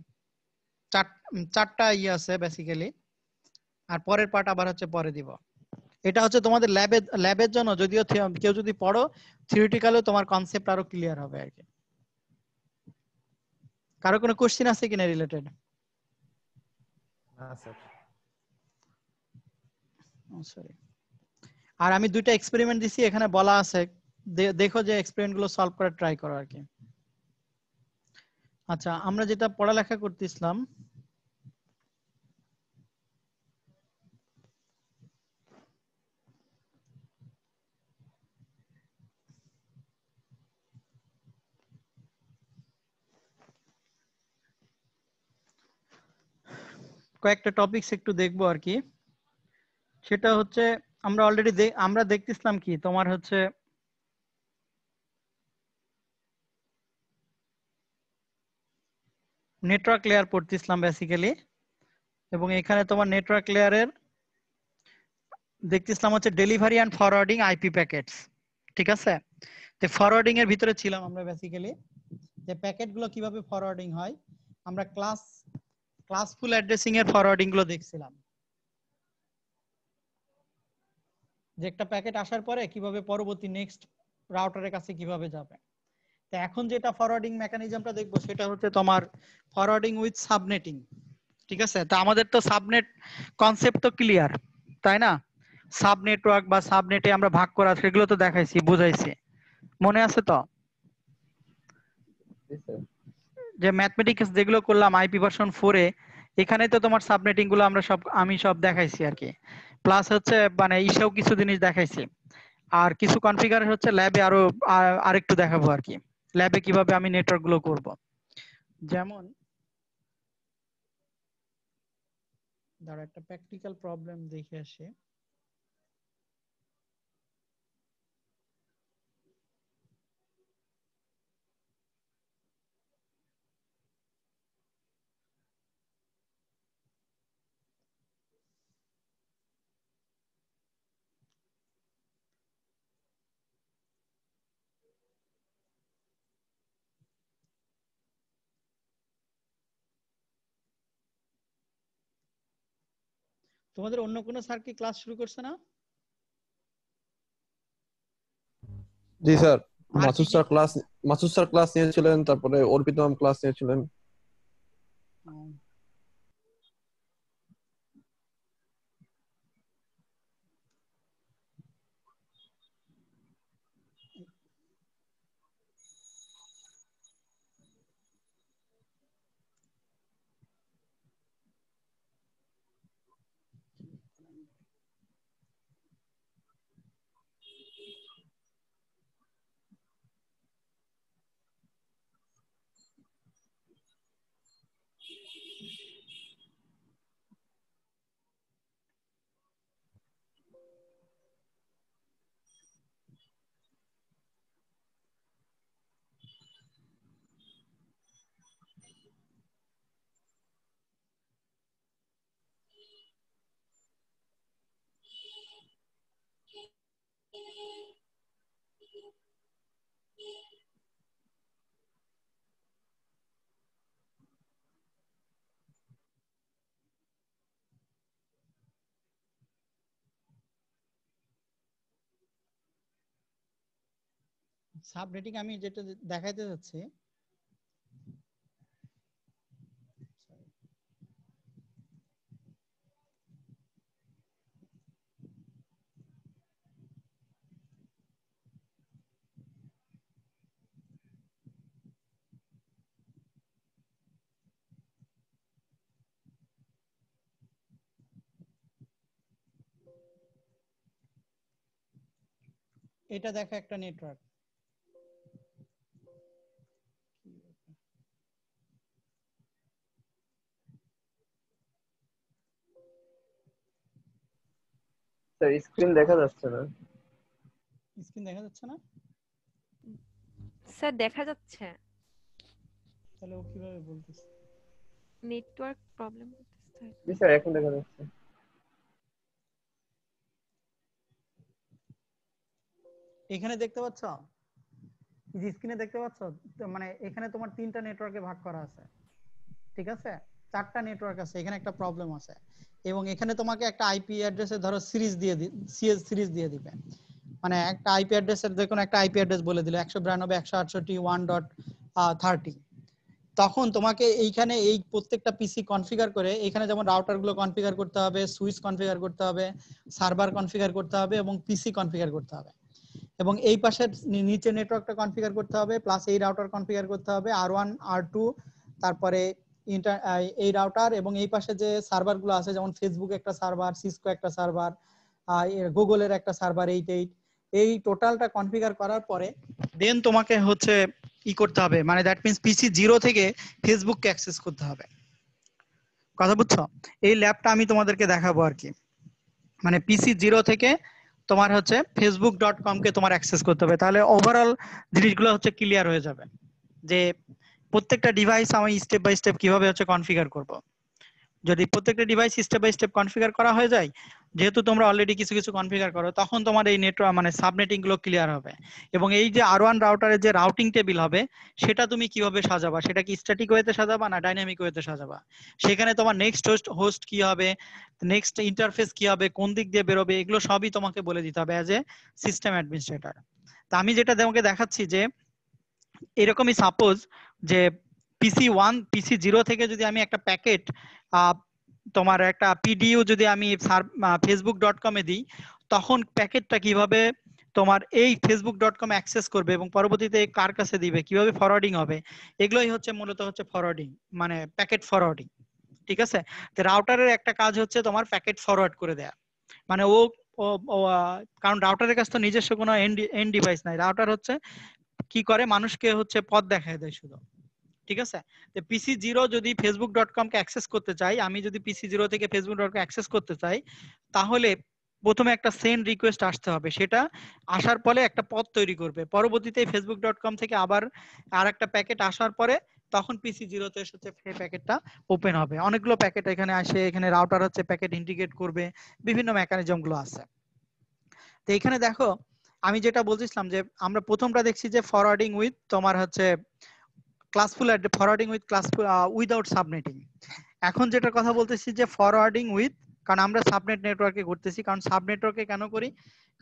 চার চারটা ইয়ে আছে বেসিক্যালি আর পরের পার্ট আবার হচ্ছে পরে দিব। এটা হচ্ছে তোমাদের ল্যাবে ল্যাবের জন্য যদিও কেউ যদি পড়ো থিওরিটিক্যালও তোমার কনসেপ্ট আরও ক্লিয়ার হবে আর কি। কারও কোনো কোশ্চেন আছে কিনা রিলেটেড সরি আর আমি দুইটা এক্সপেরিমেন্ট দিছি এখানে বলা আছে। দেখো যে এক্সপেরিমেন্টগুলো সলভ করে ট্রাই করো আর কি। আচ্ছা আমরা যেটা পড়ালেখা করতেছিলাম কয়েকটা টপিকস একটু দেখব আর কি। সেটা হচ্ছে, আমরা অলরেডি আমরা দেখতেছিলাম কি, তোমার হচ্ছে নেটওয়ার্ক লেয়ার পড়তেছিলাম বেসিক্যালি এবং এখানে তোমার নেটওয়ার্ক লেয়ারের দেখতেছিলাম হচ্ছে delivery and forwarding IP packets ঠিক আছে? তো ফরওয়ার্ডিং এর ভিতরে ছিলাম আমরা বেসিক্যালি যে প্যাকেটগুলো কীভাবে ফরওয়ার্ডিং হয়, আমরা ক্লাস ক্লাসফুল অ্যাড্রেসিং এর ফরওয়ার্ডিংগুলো দেখছিলাম। যে একটা প্যাকেট আসার পরে কীভাবে পরবর্তী নেক্সট রাউটারের কাছে কীভাবে যাবে। তো এখন যেটা ফরওয়ার্ডিং মেকানিজমটা দেখব, সেটা হচ্ছে তোমার ফরওয়ার্ডিং উইথ সাবনেটিং ঠিক আছে? তো আমাদের তো সাবনেট কনসেপ্ট তো ক্লিয়ার তাই না? সাব নেটওয়ার্ক বা সাবনেটে আমরা ভাগ করা, সেগুলো তো দেখাইছি, বুঝাইছি। মনে আছে তো? যে ম্যাথমেটিক্স যেগুলো করলাম আইপি ভার্সন ফোরে এখানে তো তোমার সাবনেটিংগুলো আমরা সব, আমি সব দেখাইছি আর কি। প্লাস হচ্ছে মানে ইসেও কিছু জিনিস দেখাইছি। আর কিছু কনফিগার হচ্ছে ল্যাবে আরও আরেকটু দেখাবো আর কি। ল্যাবে কীভাবে আমি নেটওয়ার্কগুলো করব। যেমন দাঁড়া একটা প্র্যাকটিক্যাল প্রবলেম দেখে আসি। তোমাদের অন্য কোনো স্যার কি ক্লাস শুরু করছে না? জি sir. Masud sir class Masud sir class নিয়েছিলেন তারপরে অর্পিত ম্যাম ক্লাস নিয়েছিলেন। উম, সাবনেটিং আমি যেটা দেখাইতে যাচ্ছি এটা দেখো একটা নেটওয়ার্ক স্যার স্ক্রিন দেখা যাচ্ছে না। স্ক্রিন দেখা যাচ্ছে না? স্যার দেখা যাচ্ছে। তাহলে ও কীভাবে বলতেছে? নেটওয়ার্ক প্রবলেম হচ্ছে স্যার এখন দেখা যাচ্ছে। এখানে দেখতে পাচ্ছ? স্ক্রিনে দেখতে পাচ্ছ? মানে এখানে তোমার তিনটা নেটওয়ার্কে ভাগ করা আছে। ঠিক আছে? চারটা নেটওয়ার্ক আছে, এখানে একটা প্রবলেম আছে। এবং এখানে তোমাকে একটা আইপি অ্যাড্রেসে ধরো সিরিজ দিয়ে সিএস সিরিজ দিয়ে দিবে। মানে একটা আইপি অ্যাড্রেসের যে কোনো একটা আইপি অ্যাড্রেস বলে দিলে, একশো বিরানব্বই, একশো আটষট্টি ওয়ান ডট থার্টি তখন তোমাকে এইখানে এই প্রত্যেকটা পিসি কনফিগার করে, এখানে যেমন রাউটারগুলো কনফিগার করতে হবে সুইচ কনফিগার করতে হবে সার্ভার কনফিগার করতে হবে, এবং পিসি কনফিগার করতে হবে। এবং এই পাশে নিচে নেটওয়ার্কটা কনফিগার করতে হবে প্লাস এই রাউটার কনফিগার করতে হবে আর ওয়ান আর টু তারপরে ইন্টার এই রাউটার এবং এই পাশে যে সার্ভারগুলো আছে, যেমন ফেসবুক একটা সার্ভার সিসকো একটা সার্ভার গুগলের একটা সার্ভার এইট এইট এই টোটালটা কনফিগার করার পরে দেন তোমাকে হচ্ছে ই করতে হবে মানে দ্যাট মিন্স পিসি জিরো থেকে ফেসবুককে অ্যাক্সেস করতে হবে। কথা বুঝছ? এই ল্যাবটা আমি তোমাদেরকে দেখাবো আর কি। মানে পিসি জিরো থেকে তোমার হচ্ছে ফেসবুক ডট কম কে তোমার অ্যাক্সেস করতে হবে। তাহলে ওভারঅল জিনিসগুলো হচ্ছে ক্লিয়ার হয়ে যাবে। যে প্রত্যেকটা ডিভাইস আমি স্টেপ বাই স্টেপ কীভাবে হচ্ছে কনফিগার করব। যদি প্রত্যেকটা device step by step configure করা হয়ে যায় যেহেতু তোমরা অলরেডি কিছু কিছু কনফিগার করো, তখন তোমার এই নেটওয়ার্ক মানে সাবনেটিংগুলো ক্লিয়ার হবে। এবং এই যে আর ওয়ান রাউটারের যে রাউটিং টেবিল হবে, সেটা তুমি কীভাবে সাজাবা? সেটা কি স্ট্যাটিক ওয়েতে সাজাবা না ডাইনামিক ওয়েতে সাজাবা? সেখানে তোমার নেক্সট হোস্ট হোস্ট কি হবে? নেক্সট ইন্টারফেস কি হবে? কোন দিক দিয়ে বেরোবে? এগুলো সবই তোমাকে বলে দিতে হবে অ্যাজ এ সিস্টেম অ্যাডমিনিস্ট্রেটর তা আমি যেটা তোমাকে দেখাচ্ছি যে, এরকমই সাপোজ যে পিসি ওয়ান পিসি জিরো থেকে যদি আমি একটা প্যাকেট তোমার একটা পিডিইউ যদি আমি ফেসবুক ডট কমে দিই, তখন প্যাকেটটা কীভাবে তোমার এই ফেসবুক ডট কম অ্যাক্সেস করবে এবং পরবর্তীতে কার কাছে দিবে, কীভাবে ফরওয়ার্ডিং হবে, এগুলোই হচ্ছে মূলত হচ্ছে ফরওয়ার্ডিং মানে প্যাকেট ফরওয়ার্ডিং ঠিক আছে? তো রাউটারের একটা কাজ হচ্ছে তোমার প্যাকেট ফরওয়ার্ড করে দেয়া মানে ও ও কারণ রাউটারের কাছে তো নিজস্ব কোনো এন্ড ডিভাইস নাই রাউটার হচ্ছে কি করে? মানুষকে হচ্ছে পথ দেখায় দেয় শুধু। ঠিক আছে? তো পিসি জিরো যদি ফেসবুক ডট কম কে অ্যাক্সেস করতে চাই, আমি যদি পিসি জিরো থেকে ফেসবুক ডট কম অ্যাক্সেস করতে চাই, তাহলে প্রথমে একটা সেন্ড রিকোয়েস্ট আসতে হবে। সেটা আসার পরে একটা পথ তৈরি করবে। পরবর্তীতে ফেসবুক ডট কম থেকে আবার আর একটা প্যাকেট আসার পরে তখন পিসি জিরোতে হচ্ছে সেই প্যাকেটটা ওপেন হবে। অনেকগুলো প্যাকেট এখানে আসে। এখানে রাউটার হচ্ছে প্যাকেট ইন্টিগ্রেট করবে। বিভিন্ন মেকানিজমগুলো আছে। তো এখানে দেখো, আমি যেটা বলছিলাম যে আমরা প্রথমটা দেখছি যে ফরওয়ার্ডিং উইথ তোমার হচ্ছে classful forwarding with classful without subnetting এখন যেটা কথা বলতেছি যে ফরওয়ার্ডিং উইথ কারণ আমরা সাবনেট নেটওয়ার্কে করতেছি কারণ সাব নেটওয়ার্কে কেন করি?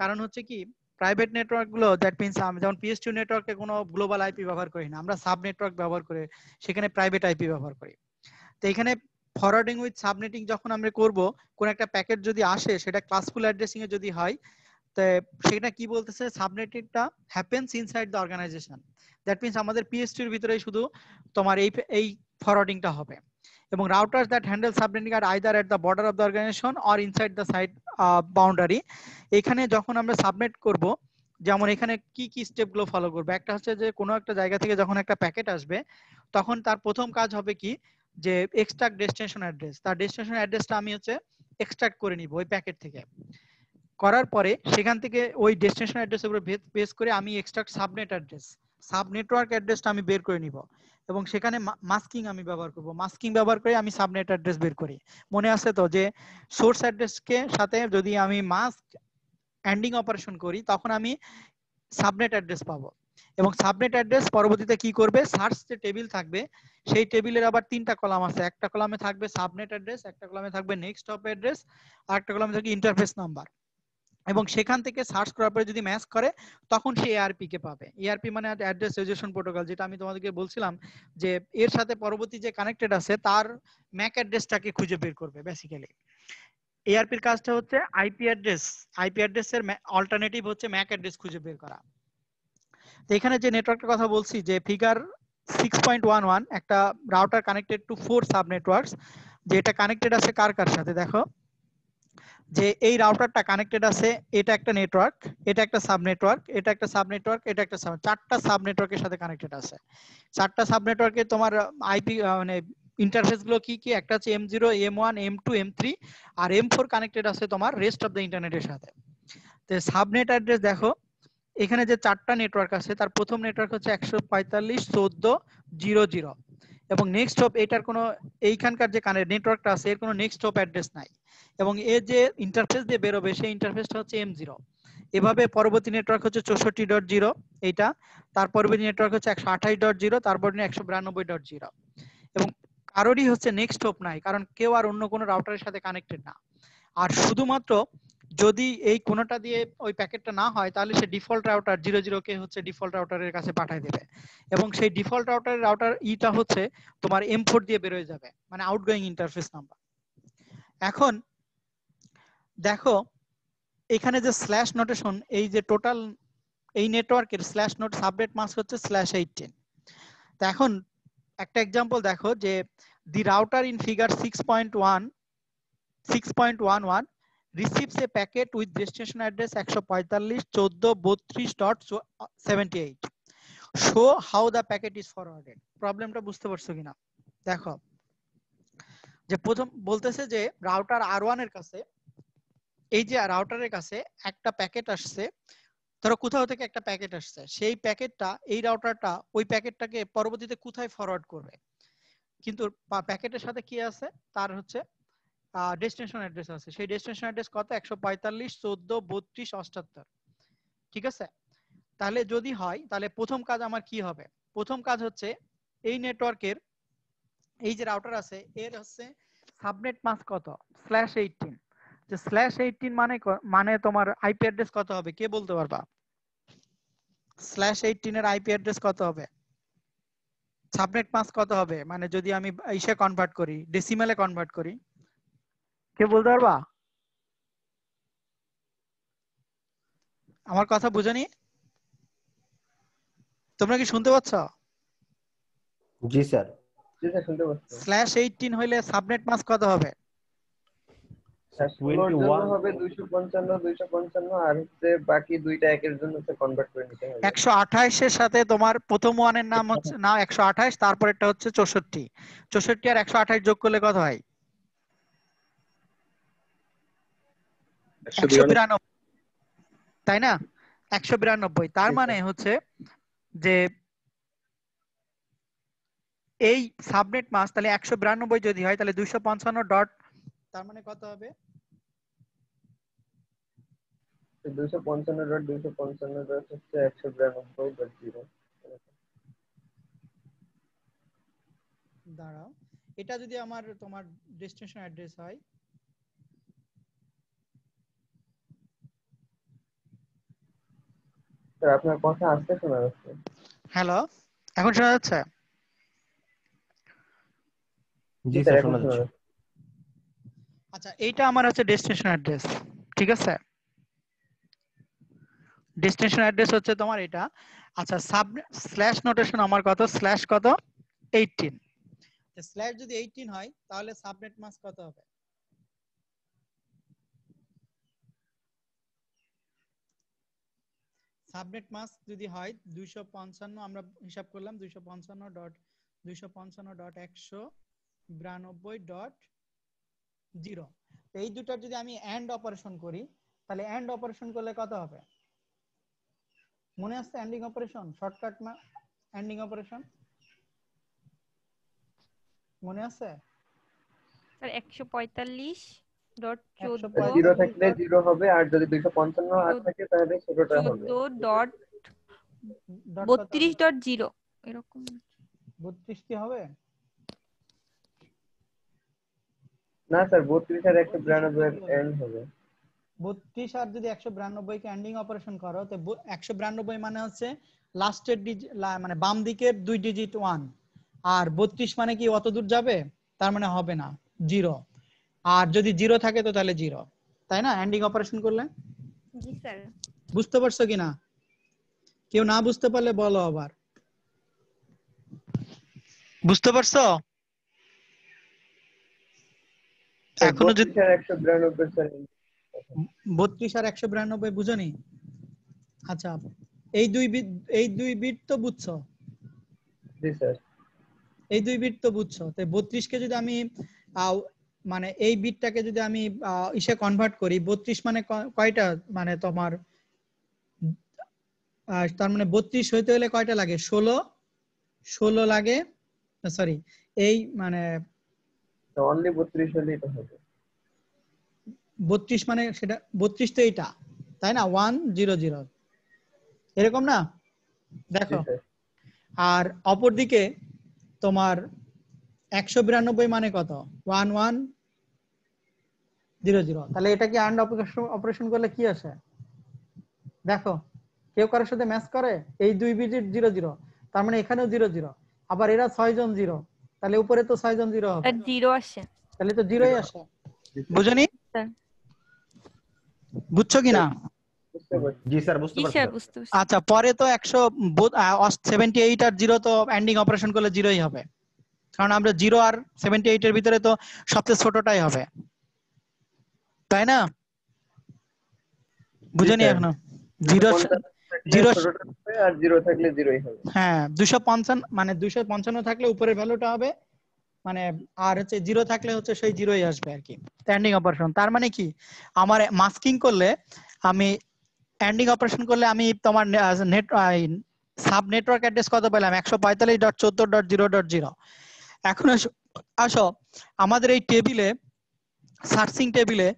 কারণ হচ্ছে কি প্রাইভেট নেটওয়ার্কগুলো দ্যাট মিনস আমি যেমন পিএস2 নেটওয়ার্কে কোনো গ্লোবাল আইপি ব্যবহার করি না, আমরা সাব নেটওয়ার্ক ব্যবহার করে সেখানে প্রাইভেট আইপি ব্যবহার করি। তো এখানে ফরওয়ার্ডিং উইথ সাবনেটিং যখন আমরা করব, কোন একটা প্যাকেট যদি আসে, সেটা ক্লাসফুল অ্যাড্রেসিং এ যদি হয়, তো সেটা কি বলতেছে? সাবনেটিংটা happens inside the organization that means আমাদের পিএসটির ভিতরেই শুধু তোমার এই এই ফরওয়ার্ডিংটা হবে। এবং routers that handle subnetting are either at the border of the organization or inside the side boundary এখানে যখন আমরা সাবমিট করব, যেমন এখানে কি কি স্টেপগুলো ফলো করবে? একটা হচ্ছে যে কোনো একটা জায়গা থেকে যখন একটা প্যাকেট আসবে, তখন তার প্রথম কাজ হবে কি? যে এক্সট্রাক্ট ডেস্টিনেশন অ্যাড্রেস তার ডেস্টিনেশন অ্যাড্রেসটা আমি হচ্ছে এক্সট্রাক্ট করে নিব ওই প্যাকেট থেকে। করার পরে সেখান থেকে ওই ডেস্টিনেশন অ্যাড্রেসের উপরে বেস করে আমি extract subnet address sub network অ্যাড্রেসটা আমি বের করে নিব এবং সেখানে মাস্কিং আমি ব্যবহার করব। মাস্কিং ব্যবহার করে আমি সাবনেট অ্যাড্রেস বের করি। মনে আছে তো যে সোর্স অ্যাড্রেসকে সাথে যদি আমি মাস্ক এন্ডিং অপারেশন করি, তখন আমি সাবনেট অ্যাড্রেস পাবো। এবং সাবনেট অ্যাড্রেস পরবর্তীতে কি করবে? সার্চ যে টেবিল থাকবে, সেই টেবিলের আবার তিনটা কলাম আছে। একটা কলামে থাকবে সাবনেট অ্যাড্রেস একটা কলামে থাকবে নেক্সট হপ অ্যাড্রেস আর একটা কলামে থাকবে ইন্টারফেস নাম্বার এবং সেখান থেকে সার্চ করার পরে যদি ম্যাচ করে, তখন সে এআরপি কে পাবে। এআরপি মানে অ্যাড্রেস রেজুলেশন প্রোটোকল যেটা আমি তোমাদেরকে বলছিলাম যে এর সাথে পরবর্তী যে কানেক্টেড আছে, তার ম্যাক অ্যাড্রেসটাকে খুঁজে বের করবে বেসিক্যালি এআরপির কাজটা হচ্ছে আইপি অ্যাড্রেস আইপি অ্যাড্রেসের অল্টারনেটিভ হচ্ছে ম্যাক অ্যাড্রেস খুঁজে বের করা। তো এখানে যে নেটওয়ার্কটার কথা বলছি, যে figure six point one one একটা router connected to four subnetworks যে এটা কানেক্টেড আছে কার কার সাথে, দেখো? যে এই রাউটারটা কানেক্টেড আছে, এটা একটা নেটওয়ার্ক এটা একটা সাব নেটওয়ার্ক এটা একটা সাব নেটওয়ার্ক এটা একটা সাব চারটা সাব নেটওয়ার্কের সাথে কানেক্টেড আছে। চারটা সাব নেটওয়ার্কে তোমার আইপি মানে ইন্টারফেসগুলো কি কি? একটা হচ্ছে M zero M one M two M three আর এম ফোর কানেক্টেড আছে তোমার রেস্ট অফ দ্য ইন্টারনেটের সাথে। তো সাবনেট অ্যাড্রেস দেখো, এখানে যে চারটা নেটওয়ার্ক আছে, তার প্রথম নেটওয়ার্ক হচ্ছে একশো পঁয়তাল্লিশ, চোদ্দ, জিরো জিরো। এবং নেক্সট হপ এটার কোনো, এইখানকার যে কানে নেটওয়ার্কটা আছে, এর কোনো নেক্সট হপ অ্যাড্রেস নাই। এবং এর যে ইন্টারফেস দিয়ে বেরোবে, সেই ইন্টারফেসটা হচ্ছে এম জিরো এভাবে পরবর্তী নেটওয়ার্ক হচ্ছে চৌষট্টি ডট জিরো এইটা। তার পরবর্তী নেটওয়ার্ক হচ্ছে একশো আঠাশ ডট জিরো তারপর একশো বিরানব্বই ডট জিরো এবং কারোরই হচ্ছে নেক্সট হোপ নাই, কারণ কেউ আর অন্য কোনো রাউটারের সাথে কানেক্টেড না। আর শুধুমাত্র যদি এই কোনোটা দিয়ে ওই প্যাকেটটা না হয়, তাহলে সে ডিফল্ট রাউটার জিরো জিরো কে হচ্ছে ডিফল্ট রাউটারের কাছে পাঠিয়ে দেবে। এবং সেই ডিফল্ট রাউটারের রাউটার ইটা হচ্ছে তোমার এম ফোর দিয়ে বেরোয় যাবে মানে আউটগোয়িং ইন্টারফেস নাম্বার এখন দেখো, এখানে যে স্ল্যাশ নোটেশন এই যে টোটাল এই নেটওয়ার্কের স্ল্যাশ নোট সাবনেট মাস্ক হচ্ছে স্ল্যাশ এইটিন তো এখন একটা এক্সাম্পল দেখো যে the router in figure six point one six point one one receives a packet with destination address একশো পঁয়তাল্লিশ, চোদ্দ, বত্রিশ dot seventy eight show how the packet is forwarded প্রবলেমটা বুঝতে পারছ কিনা? দেখো, যে প্রথম বলতেছে যে রাউটার আর এর কাছে, এই যে রাউটারের কাছে একটা প্যাকেট আসছে, ধরো কোথাও থেকে একটা প্যাকেট আসছে, সেই প্যাকেটটা এই রাউটারটা ওই প্যাকেটটাকে পরবর্তীতে কোথায় ফরওয়ার্ড করবে? কিন্তু প্যাকেটের সাথে কি আছে? তার হচ্ছে ডেস্টিনেশন অ্যাড্রেস আছে। সেই ডেস্টিনেশন অ্যাড্রেস কত? একশো পঁয়তাল্লিশ, চোদ্দ, বত্রিশ, অষ্টাত্তর। ঠিক আছে? তাহলে যদি হয়, তাহলে প্রথম কাজ আমার কি হবে? প্রথম কাজ হচ্ছে, এই নেটওয়ার্কের এই যে রাউটার আছে, এর হচ্ছে সাবনেট মাস কত? স্ল্যাশ এইটিন যে স্ল্যাশ এইটিন মানে মানে তোমার আইপি অ্যাড্রেস কত হবে? কে বলতে পারবা? স্ল্যাশ এইটিন এর আইপি অ্যাড্রেস কত হবে? সাবনেট মাস কত হবে? মানে যদি আমি ইসে কনভার্ট করি ডেসিমেলে কনভার্ট করি কে বলতে পারবা? আমার কথা বুঝনি তোমরা কি শুনতে পাচ্ছ? জি স্যার। স্ল্যাশ এইটিন হইলে সাবনেট মাস কত হবে? আর হচ্ছে বাকি দুইটা একের জন্য হচ্ছে কনভার্ট করে নিতে হবে। একশো আঠাইশের সাথে তোমার প্রথম ওয়ানের নাম হচ্ছে না একশো তারপরেরটা হচ্ছে চৌষট্টি। চৌষট্টি আর একশো আঠাইশ যোগ করলে কত হয় একশো বিরানব্বই তাই না? একশো বিরানব্বই। তার মানে হচ্ছে যে এই সাবনেট মাস তাহলে একশো বিরানব্বই যদি হয় তাহলে দুইশো পঞ্চান্ন ডট তার মানে কত হবে? দুইশো পঞ্চান্ন ডট দুইশো পঞ্চান্ন ডট হচ্ছে একশো বিরানব্বই ডট জিরো। দাঁড়াও। এটা যদি আমার তোমার ডেস্টিনেশন অ্যাড্রেস হয় স্যার আপনার কথা আসতে শোনা যাচ্ছে। হ্যালো এখন শোনা যাচ্ছে? জি স্যার শোনা যাচ্ছে। আচ্ছা এইটা আমার হচ্ছে ডেস্টিনেশন অ্যাড্রেস ঠিক আছে? ডেস্টিনেশন অ্যাড্রেস হচ্ছে তোমার এটা আচ্ছা সাব স্ল্যাশ নোটেশন আমার কত? স্ল্যাশ কত? 18 স্ল্যাশ যদি 18 হয় তাহলে সাবনেট মাস কত হবে? সাবনেট মাস যদি হয় 255 আমরা হিসাব করলাম 255 ডট 255 ডট 192 ডট জিরো। এই দুটার যদি আমি এন্ড অপারেশন করি, তাহলে এন্ড অপারেশন করলে কত হবে? মনে আসছে এন্ডিং অপারেশন শর্টকাট না? এন্ডিং অপারেশন মনে আছে? স্যার একশো পঁয়তাল্লিশ ডট জিরো থাকলে জিরো হবে আর যদি দুইশো পঞ্চান্ন আর থাকে তাহলে ছোটটা হবে। ডট বত্রিশ ডট জিরো এরকম। বত্রিশ কি হবে? না স্যার বত্রিশ আর একশো বিরানব্বই এন্ড হবে। বত্রিশ আর যদি একশো বিরানব্বই কে এন্ডিং অপারেশন করো তো একশো বিরানব্বই মানে হচ্ছে লাস্টের মানে বাম দিকের দুই ডিজিট ওয়ান আর বত্রিশ মানে কি অত দূর যাবে? তার মানে হবে না জিরো আর যদি জিরো থাকে তো তাহলে জিরো তাই না? এন্ডিং অপারেশন করলে? জি স্যার। বুঝতে পারছ কি না? কেউ না বুঝতে পারলে বলো আবার। বুঝতে পারছ? এখনও যদি বত্রিশ আর একশো বিরানব্বই স্যার বত্রিশ আর একশো বিরানব্বই বুঝনি? আচ্ছা এই দুই বিট এই দুই বিট তো বুঝছ? জি স্যার। এই দুই বিট তো বুঝছ। তো বত্রিশকে যদি আমি আহ, মানে এই বিটটাকে যদি আমি ইসে কনভার্ট করি বত্রিশ মানে কয়টা মানে তোমার তার মানে বত্রিশ হইতে হলে কয়টা লাগে? ষোলো? ষোলো লাগে সরি এই মানে অনলি বত্রিশ হলেই তো হবে। বত্রিশ মানে সেটা বত্রিশ তো এইটা তাই না? ওয়ান জিরো জিরো এরকম না? দেখো আর অপরদিকে তোমার একশো বিরানব্বই মানে কত? One one zero zero. তাহলে এটা কি আন্ড অপারেশন অপারেশন করলে কি আসে? দেখো কেউ কারোর সাথে ম্যাচ করে এই দুই বিজিট জিরো জিরো। তার মানে এখানেও জিরো জিরো। আবার এরা ছয় জন জিরো। তাহলে উপরে তো ছয় জন জিরো হবে। জিরো আসে। তাহলে তো জিরোই আসে। বুঝনি? বুঝছ কিনা? বুঝতে পারছি জি স্যার বুঝতে পারছি। Sir sir. বুঝতে পারছি। আচ্ছা পরে তো একশো সেভেন্টি এইট আর জিরো তো এন্ডিং অপারেশন করলে জিরোই হবে। কারণ আমরা জিরো আর সেভেন্টি এইট এর ভিতরে তো সবচেয়ে ছোটটাই হবে। তাই না? বুঝেনি এখনও। জিরো জিরো আর জিরো থাকলে জিরোই হবে। হ্যাঁ দুশো পঞ্চান্ন মানে দুশো পঞ্চান্ন থাকলে উপরের ভ্যালুটা হবে। মানে আর হচ্ছে জিরো থাকলে হচ্ছে সেই জিরোই আসবে আর কি। এন্ডিং অপারেশন তার মানে কি? আমার মাস্কিং করলে আমি এন্ডিং অপারেশন করলে আমি তোমার নেট সাব নেটওয়ার্ক অ্যাড্রেস কত পেলাম? একশো পঁয়তাল্লিশ ডট চোদ্দ ডট জিরো ডট জিরো। এখন আসো- আসো আমাদের এই টেবিলে সার্চিং টেবিলে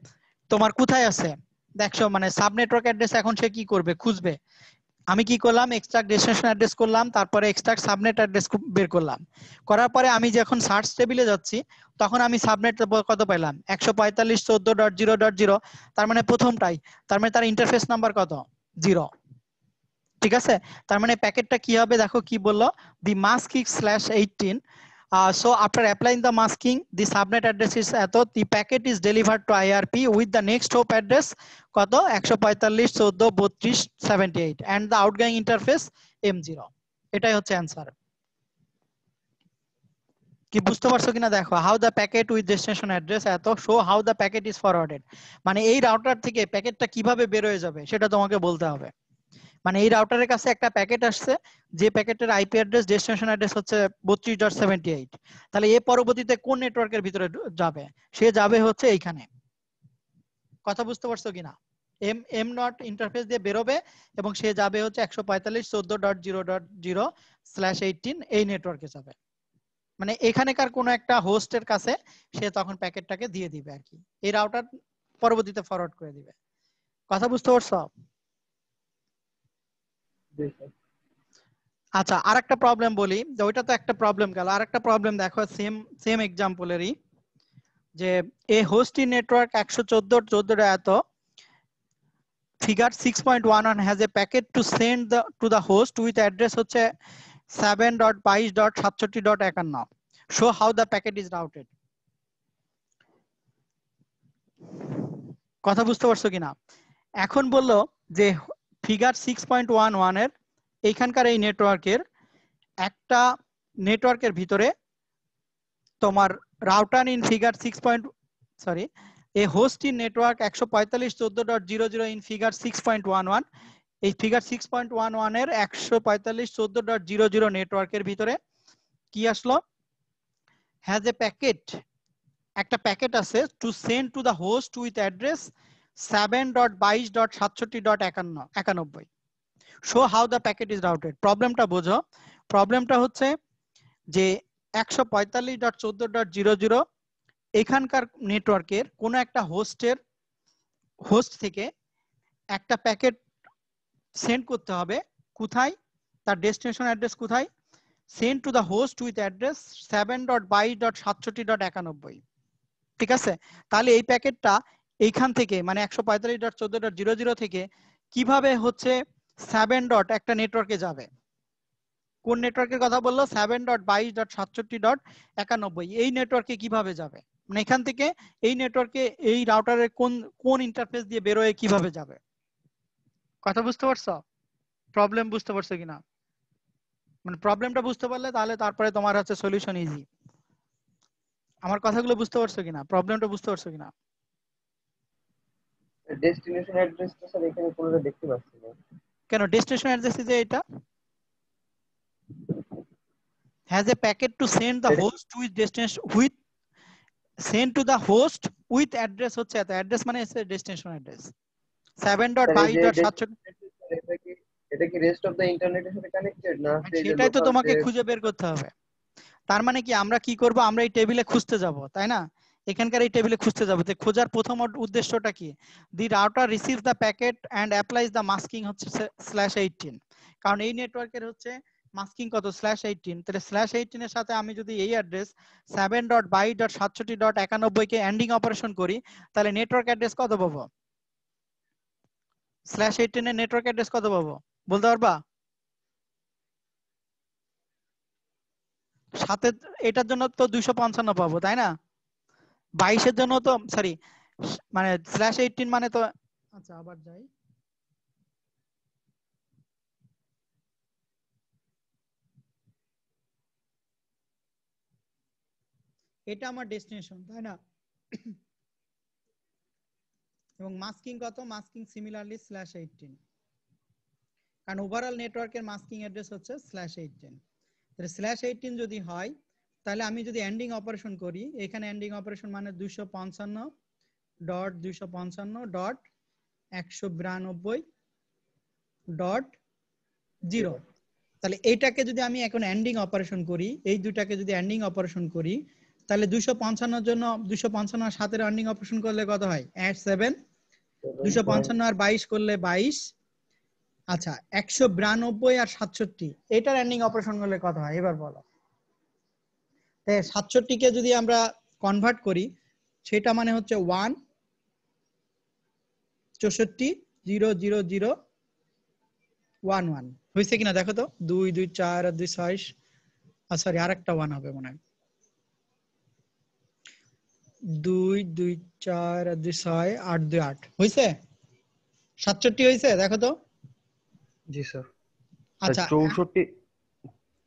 তোমার কোথায় আছে? দেখছ মানে সাব নেটওয়ার্ক অ্যাড্রেস এখন সে কি করবে? খুঁজবে। আমি কি করলাম? এক্সট্রাক্ট ডেস্টিনেশন অ্যাড্রেস করলাম, তারপরে এক্সট্রাক্ট সাবনেট অ্যাড্রেস বের করলাম। করার পরে আমি যখন সার্চ টেবিলে যাচ্ছি, তখন আমি সাবনেট কত পেলাম একশো পঁয়তাল্লিশ, চোদ্দ ডট জিরো ডট জিরো তার মানে প্রথমটাই। তার মানে তার ইন্টারফেস নাম্বার কত? জিরো ঠিক আছে? তার মানে প্যাকেটটা কি হবে? দেখো কি বলল? The masking slash eighteen so after applying the masking, the subnet address is এত the packet is delivered to IRP with the next hop address eight and the outgoing interface M zero এটাই হচ্ছে answer কি বুঝতে পারছ কিনা দেখো how the packet with destination address এত show how the packet is forwarded মানে এই রাউটার থেকে প্যাকেটটা কীভাবে বের হয়ে যাবে, সেটা তোমাকে বলতে হবে। মানে এই রাউটারের কাছে একটা প্যাকেট আসছে, যে প্যাকেটের আইপি অ্যাড্রেস ডেস্টিনেশন অ্যাড্রেস হচ্ছে বত্রিশ ডট সেভেন্টি এইট তাহলে এ পরবর্তীতে কোন নেটওয়ার্কের ভিতরে যাবে? সে যাবে হচ্ছে এইখানে। কথা বুঝতে পারছ কিনা? এম এম নট ইন্টারফেস দিয়ে বেরোবে এবং সে যাবে হচ্ছে একশো পঁয়তাল্লিশ, চোদ্দ dot zero dot zero slash eighteen এই নেটওয়ার্কে যাবে। মানে এখানেকার কোনো একটা হোস্টের কাছে সে তখন প্যাকেটটাকে দিয়ে দিবে আর কি। এই রাউটার পরবর্তীতে ফরওয়ার্ড করে দিবে। কথা বুঝতে পারছ? আচ্ছা আর একটা প্রবলেম বলি। যে ওইটা তো একটা প্রবলেম গেল। আর একটা প্রবলেম দেখো সেম সেম এক্সাম্পলেরই যে এ হোস্টি নেটওয়ার্ক একশো চোদ্দ চোদ্দ এত figure six point one one has a packet to send the to the host with address হচ্ছে সেভেন ডট বাইশ ডট সাতষট্টি ডট একান্ন show how the packet is routed কথা বুঝতে পারছ কিনা? এখন বলল যে ফিগার সিক্স পয়েন্ট ওয়ান ওয়ানের এইখানকার এই নেটওয়ার্কের একটা নেটওয়ার্কের ভিতরে তোমার router in figure six point sorry a host in network একশো পঁয়তাল্লিশ চোদ্দ dot zero zero in figure six point one one এই ফিগার সিক্স পয়েন্ট ওয়ান ওয়ানের একশো পঁয়তাল্লিশ চোদ্দ ডট জিরো জিরো নেটওয়ার্কের ভিতরে কি আসলো? হ্যাজ এ প্যাকেট একটা প্যাকেট আছে to send to the host with address seven dot বাইশ ডট সাতষট্টি ডট একান্ন, একানব্বই। Show how the packet is routed প্রবলেমটা বোঝো। প্রবলেমটা হচ্ছে যে একশো পঁয়তাল্লিশ ডট চোদ্দ ডট জিরো জিরো এখানকার নেটওয়ার্কের কোনো একটা হোস্টের হোস্ট থেকে একটা প্যাকেট সেন্ড করতে হবে। কোথায়? তার ডেস্টিনেশন অ্যাড্রেস কোথায়? Send to the host with address seven dot বাইশ ডট সাতষট্টি ডট একানব্বই। ঠিক আছে? তাহলে এই প্যাকেটটা এইখান থেকে মানে একশো পঁয়তাল্লিশ ডট চোদ্দ ডট জিরো জিরো থেকে কীভাবে হচ্ছে সেভেন ডট একটা নেটওয়ার্কে যাবে? কোন নেটওয়ার্কের কথা বলল? সেভেন ডট বাইশ ডট সাতষট্টি ডট একানব্বই। এই নেটওয়ার্কে কীভাবে যাবে? মানে এখান থেকে এই নেটওয়ার্কে এই রাউটারের কোন কোন ইন্টারফেস দিয়ে বেরোয়, কীভাবে যাবে? কথা বুঝতে পারছ? প্রবলেম বুঝতে পারছ কিনা? মানে প্রবলেমটা বুঝতে পারলে তাহলে তারপরে তোমার হচ্ছে সলিউশন ইজি আমার কথাগুলো বুঝতে পারছ কিনা? প্রবলেমটা বুঝতে পারছ কিনা? ডেস্টিনেশন অ্যাড্রেসটা স্যার এখানে কোনোটা দেখতে পাচ্ছি না। কেন? ডেস্টিনেশন অ্যাড্রেস যে এটা? Has a packet to send the host with destination with send to the host with address হচ্ছে এত। অ্যাড্রেস মানে হচ্ছে ডেস্টিনেশন অ্যাড্রেস 7.22.67 এটা কি রেস্ট অফ দ্য ইন্টারনেটের সাথে কানেক্টেড না সেটাই তো তোমাকে খুঁজে বের করতে হবে। তার মানে কি আমরা কি করব? আমরা এই টেবিলে খুঁজতে যাব তাই না? এখানকার এই টেবিলে খুঁজতে যাব। তো খোঁজার প্রথম উদ্দেশ্যটা কি? The router receive the packet and applies the masking হচ্ছে স্ল্যাশ এইটিন কারণ এই নেটওয়ার্কের হচ্ছে মাস্কিং কত? স্ল্যাশ এইটিন তাহলে স্ল্যাশ এইটিন এর সাথে আমি যদি এই অ্যাড্রেস সেভেন ডট বাই ডট সাতষট্টি ডট একানব্বই কে এন্ডিং অপারেশন করি, তাহলে নেটওয়ার্ক অ্যাড্রেস কত পাবো? স্ল্যাশ এইটিন এর নেটওয়ার্ক অ্যাড্রেস কত পাবো? বলতে পারবা? সাথে এটার জন্য তো দুইশো পঞ্চান্ন পাবো, তাই না? বাইশের জন্য তো সরি মানে স্ল্যাশ এইটিন মানে তো আচ্ছা আবার যাই। এটা আমার ডেস্টিনেশন তাই না? এবং মাস্কিং কত? মাস্কিং সিমিলারলি স্ল্যাশ এইটিন কারণ ওভারঅল নেটওয়ার্কের মাস্কিং অ্যাড্রেস হচ্ছে স্ল্যাশ এইটিন তাহলে স্ল্যাশ এইটিন যদি হয় তাহলে আমি যদি এন্ডিং অপারেশন করি, এখানে এন্ডিং অপারেশন মানে দুইশো পঞ্চান্ন ডট দুইশো পঞ্চান্ন ডট একশো বিরানব্বই ডট জিরো তাহলে এইটাকে যদি আমি এখন এন্ডিং অপারেশন করি, এই দুটাকে যদি এন্ডিং অপারেশন করি, তাহলে দুইশো পঞ্চান্নর জন্য, দুইশো পঞ্চান্ন আর সাতের এন্ডিং অপারেশন করলে কত হয়? অ্যাড সেভেন দুইশো পঞ্চান্ন আর বাইশ করলে বাইশ। আচ্ছা একশো বিরানব্বই আর সাতষট্টি। এটার এন্ডিং অপারেশন করলে কত হয়? এবার বলো। সাতষট্টি কে যদি আমরা কনভার্ট করি সেটা মানে হচ্ছে ওয়ান চৌষট্টি zero zero zero one one হয়েছে কিনা দেখো তো? দুই দুই চার আর দুই ছয় সরি আর একটা ওয়ান হবে মনে হয়। দুই দুই চার আর দুই ছয় আট দুই আট। হয়েছে সাতষট্টি হয়েছে দেখো তো। জি স্যার। আচ্ছা চৌষট্টি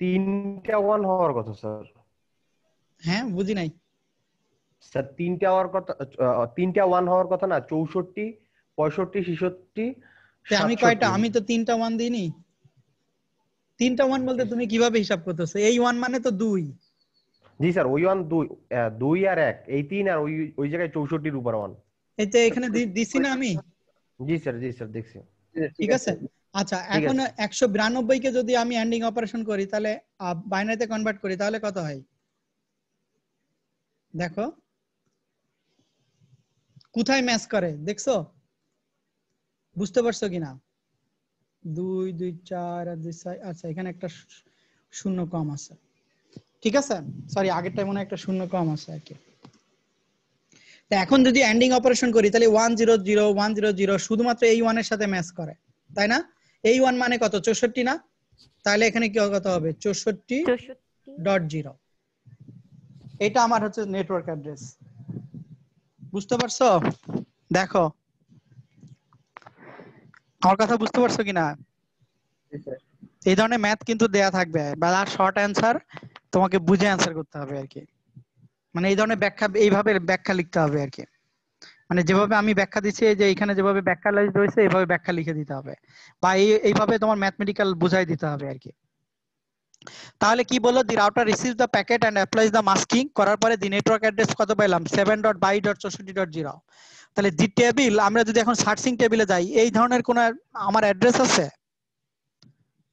তিনটা ওয়ান হওয়ার কথা স্যার। হ্যাঁ বুঝি নাই। স্যার তিনটা হওয়ার কথা তিনটা ওয়ান হওয়ার কথা না চৌষট্টি পঁয়ষট্টি ছেষট্টি তে আমি কয়টা? আমি তো তিনটা ওয়ান দিইনি। তিনটা ওয়ান বলতে তুমি কীভাবে হিসাব করতেছো? এই ওয়ান মানে তো দুই। জি স্যার ওই ওয়ান দুই দুই আর এক। এই তিন আর ওই ওই জায়গায় চৌষট্টির উপর ওয়ান এই যে এখানে দিছি না আমি? জি স্যার জি স্যার দেখছি। ঠিক আছে? আচ্ছা এখন একশো বিরানব্বই কে যদি আমি এন্ডিং অপারেশন করি তাহলে বাইনারিতে কনভার্ট করি তাহলে কত হয়? দেখো। কোথায় ম্যাচ করে দেখছ? বুঝতে পারছ কিনা? দুই দুই চার আর দুই ছয় আচ্ছা এখানে একটা শূন্য কম আছে। ঠিক আছে? সরি আগেরটাই মনে একটা শূন্য কম আছে আর কি। তা এখন যদি এন্ডিং অপারেশন করি তাহলে one zero zero one zero zero শুধুমাত্র এই ওয়ানের সাথে ম্যাচ করে তাই না? এই ওয়ান মানে কত? চৌষট্টি না? তাহলে এখানে কি কত হবে? চৌষট্টি ডট জিরো এটা আমার হচ্ছে নেটওয়ার্ক অ্যাড্রেস বুঝতে পারছ? দেখো। আমার কথা বুঝতে পারছ কিনা? এই ধরনের ম্যাথ কিন্তু দেয়া থাকবে। বা আর শর্ট অ্যান্সার তোমাকে বুঝে অ্যান্সার করতে হবে আর কি। মানে এই ধরনের ব্যাখ্যা এইভাবে ব্যাখ্যা লিখতে হবে আর কি। মানে যেভাবে আমি ব্যাখ্যা দিচ্ছি যে এখানে যেভাবে ব্যাখ্যা লাইজ রয়েছে এইভাবে ব্যাখ্যা লিখে দিতে হবে। বা এই এইভাবে তোমার ম্যাথমেটিক্যাল বুঝাই দিতে হবে আর কি। তাহলে কি বলল? The router receive the packet and applies the masking করার পরে দি নেটওয়ার্ক অ্যাড্রেস কত পাইলাম? সেভেন ডট বাই ডট চৌষট্টি ডট জিরো তাহলে দি টেবিল আমরা যদি এখন সার্চিং টেবিলে যাই এই ধরনের কোন আমার অ্যাড্রেস আছে?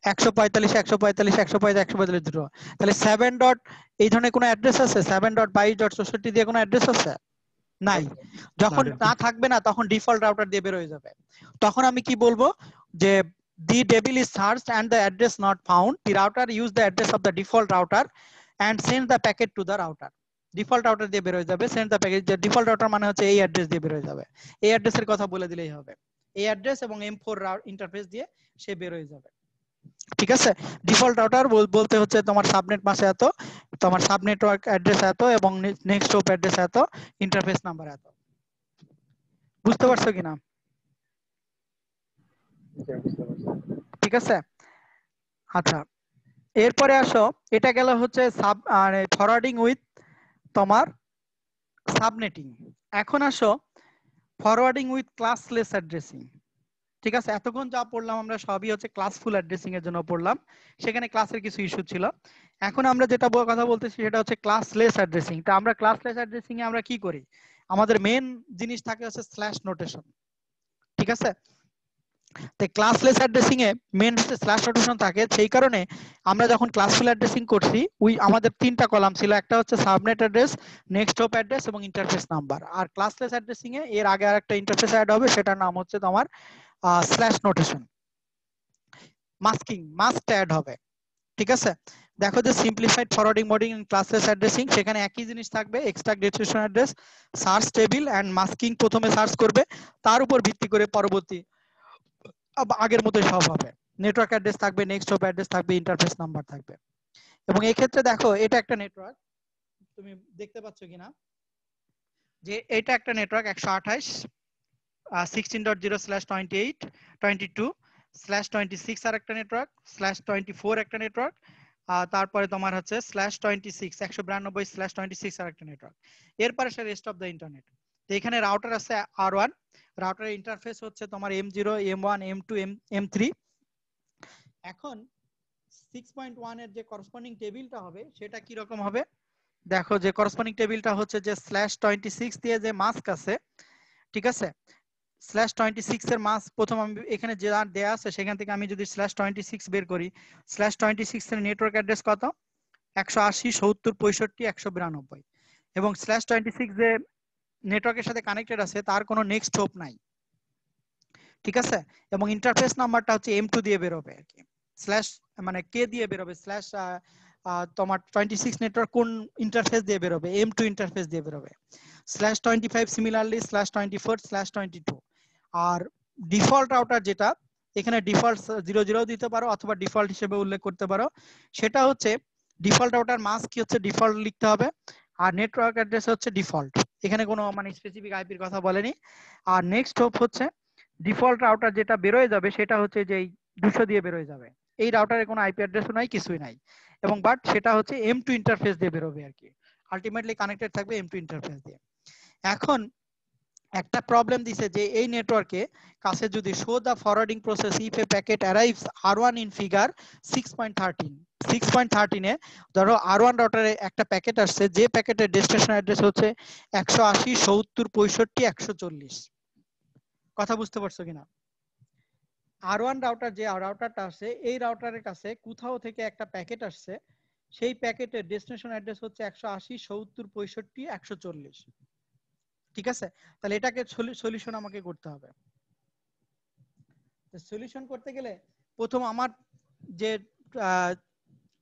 একশো পঁয়তাল্লিশ একশো পঁয়তাল্লিশ একশো পঁয়তাল্লিশ একশো পঁয়তাল্লিশ দুটো। তাহলে সেভেন ডট এই ধরনের কোনো অ্যাড্রেস আছে? সেভেন ডট বাইশ ডট চৌষট্টি দিয়ে কোনো অ্যাড্রেস আছে? নাই। যখন না থাকবে না তখন ডিফল্ট রাউটার দিয়ে বের হয়ে যাবে। তখন আমি কি বলব? যে the table is searched and the address not found. The router use the address of the default router and send the packet to the router. Default router দিয়ে বের হয়ে যাবে send the package default router মানে হচ্ছে এই address দিয়ে বের হয়ে যাবে। এই অ্যাড্রেসের কথা বলে দিলেই হবে। এই অ্যাড্রেস এবং এম ফোর ইন্টারফেস দিয়ে সে বের হয়ে যাবে। ঠিক আছে? ডিফল্ট রাউটার বলতে হচ্ছে তোমার সাবনেট মাসে এত, তোমার সাব নেটওয়ার্ক অ্যাড্রেস এত এবং নেক্সট হোপ অ্যাড্রেস এত ইন্টারফেস নাম্বার এত। বুঝতে পারছ কিনা। ঠিক আছে? আচ্ছা এরপরে আসো। এটা গেল হচ্ছে সাব ফরওয়ার্ডিং উইথ তোমার সাবনেটিং এখন আসো ফরওয়ার্ডিং উইথ ক্লাসলেস অ্যাড্রেসিং ঠিক আছে? এতক্ষণ যা পড়লাম আমরা সবই হচ্ছে ক্লাসফুল অ্যাড্রেসিং এর জন্য পড়লাম। সেখানে ক্লাসের কিছু ইস্যু ছিল। এখন আমরা যেটা কথা বলতেছি সেটা হচ্ছে ক্লাসলেস অ্যাড্রেসিং তা আমরা ক্লাসলেস অ্যাড্রেসিং এ আমরা কি করি? আমাদের মেন জিনিস থাকে হচ্ছে স্ল্যাশ নোটেশন ঠিক আছে? ক্লাসলেস অ্যাড্রেসিং এ মেন স্ল্যাশ নোটেশন থাকে, সেই কারণে আমরা যখন ক্লাসফুল অ্যাড্রেসিং করছি আমাদের তিনটা কলাম ছিল, একটা হচ্ছে subnet address next hop address এবং ইন্টারফেস নাম্বার আর ক্লাসলেস অ্যাড্রেসিং এ এর আগে আরেকটা ইন্টারফেস অ্যাড হবে, সেটার নাম হচ্ছে তোমার slash notation masking mask add হবে, ঠিক আছে? দেখো যে সিম্পলিফাইড ফরওয়ার্ডিং মোডিং এন্ড ক্লাসলেস অ্যাড্রেসিং সেখানে একই জিনিস থাকবে extract destination address search table and masking প্রথমে সার্চ করবে, তার উপর ভিত্তি করে পরবর্তী আগের মতোই সব হবে। নেটওয়ার্ক অ্যাড্রেস থাকবে নেক্সট হোপ অ্যাড্রেস থাকবে ইন্টারফেস নাম্বার থাকবে। এবং এই ক্ষেত্রে দেখো, এটা একটা নেটওয়ার্ক তুমি দেখতে পাচ্ছ কিনা? যে এটা একটা নেটওয়ার্ক একশো আঠাইশ sixteen dot zero slash twenty eight twenty two slash twenty six আর একটা নেটওয়ার্ক স্ল্যাশ টোয়েন্টি ফোর একটা নেটওয়ার্ক আর তারপরে তোমার হচ্ছে স্ল্যাশ টোয়েন্টি সিক্স একশো বিরানব্বই স্ল্যাশ টোয়েন্টি সিক্স আর একটা নেটওয়ার্ক এরপরে সে রেস্ট অফ দ্য ইন্টারনেট তো এখানে রাউটার আছে আর ওয়ান রাউটারের ইন্টারফেস হচ্ছে তোমার M zero M one M two M M three এখন সিক্স পয়েন্ট ওয়ানের যে করসপন্ডিং টেবিলটা হবে, সেটা কি রকম হবে? দেখো যে করসপন্ডিং টেবিলটা হচ্ছে যে স্ল্যাশ টোয়েন্টি সিক্স দিয়ে যে মাস্ক আছে, ঠিক আছে? স্ল্যাশ টোয়েন্টি সিক্স এর মাস প্রথম আমি এখানে যে আর দেয়া আছে, সেখান থেকে আমি যদি স্ল্যাশ টোয়েন্টি সিক্স বের করি স্ল্যাশ টোয়েন্টি সিক্স এর নেটওয়ার্ক অ্যাড্রেস কত? একশো আশি, সত্তর, পঁয়ষট্টি, একশো বিরানব্বই। এবং স্ল্যাশ টোয়েন্টি সিক্স যে নেটওয়ার্কের সাথে কানেক্টেড আছে, তার কোনো নেক্সট হোপ নাই। ঠিক আছে? এবং ইন্টারফেস নাম্বারটা হচ্ছে এম টু দিয়ে বেরোবে আর কি। স্ল্যাশ মানে কে দিয়ে বেরোবে স্ল্যাশ তোমার টোয়েন্টি সিক্স নেটওয়ার্ক কোন ইন্টারফেস দিয়ে বেরোবে? এম টু ইন্টারফেস দিয়ে বেরোবে। Slash twenty five similarly slash twenty four slash twenty two আর ডিফল্ট রাউটার যেটা, এখানে ডিফল্ট জিরো জিরো দিতে পারো অথবা ডিফল্ট হিসেবে উল্লেখ করতে পারো। সেটা হচ্ছে ডিফল্ট রাউটার মাস্ক কি হচ্ছে? ডিফল্ট লিখতে হবে। আর নেটওয়ার্ক অ্যাড্রেস হচ্ছে ডিফল্ট এখানে কোনো মানে স্পেসিফিক আইপির কথা বলেনি। আর নেক্সট হোপ হচ্ছে ডিফল্ট রাউটার যেটা বেরোয় যাবে সেটা হচ্ছে যে দুশো দিয়ে বেরোয় যাবে। এই রাউটারে কোনো আইপি অ্যাড্রেসও নাই, কিছুই নাই। এবং বাট সেটা হচ্ছে এম টু ইন্টারফেস দিয়ে বেরোবে আর কি। আলটিমেটলি কানেক্টেড থাকবে এম টু ইন্টারফেস দিয়ে। এখন একটা প্রবলেম দিছে যে এই নেটওয়ার্কে কাছে যদি show the forwarding process if a packet arrives R one in figure six point thirteen six point থার্টিনে ধরো আর ওয়ান রাউটারে একটা প্যাকেট আসছে, যে প্যাকেটের ডেস্টিনেশন অ্যাড্রেস হচ্ছে একশো আশি, সত্তর, পঁয়ষট্টি, একশো চল্লিশ। কথা বুঝতে পারছ কিনা? আর ওয়ান রাউটার যে রাউটারটা আসছে এই রাউটারের কাছে কোথাও থেকে একটা প্যাকেট আসছে, সেই প্যাকেটের ডেস্টিনেশন অ্যাড্রেস হচ্ছে একশো আশি, সত্তর, পঁয়ষট্টি, একশো চল্লিশ। ঠিক আছে? তাহলে এটাকে সলিউশন আমাকে করতে হবে। সলিউশন করতে গেলে প্রথম আমার যে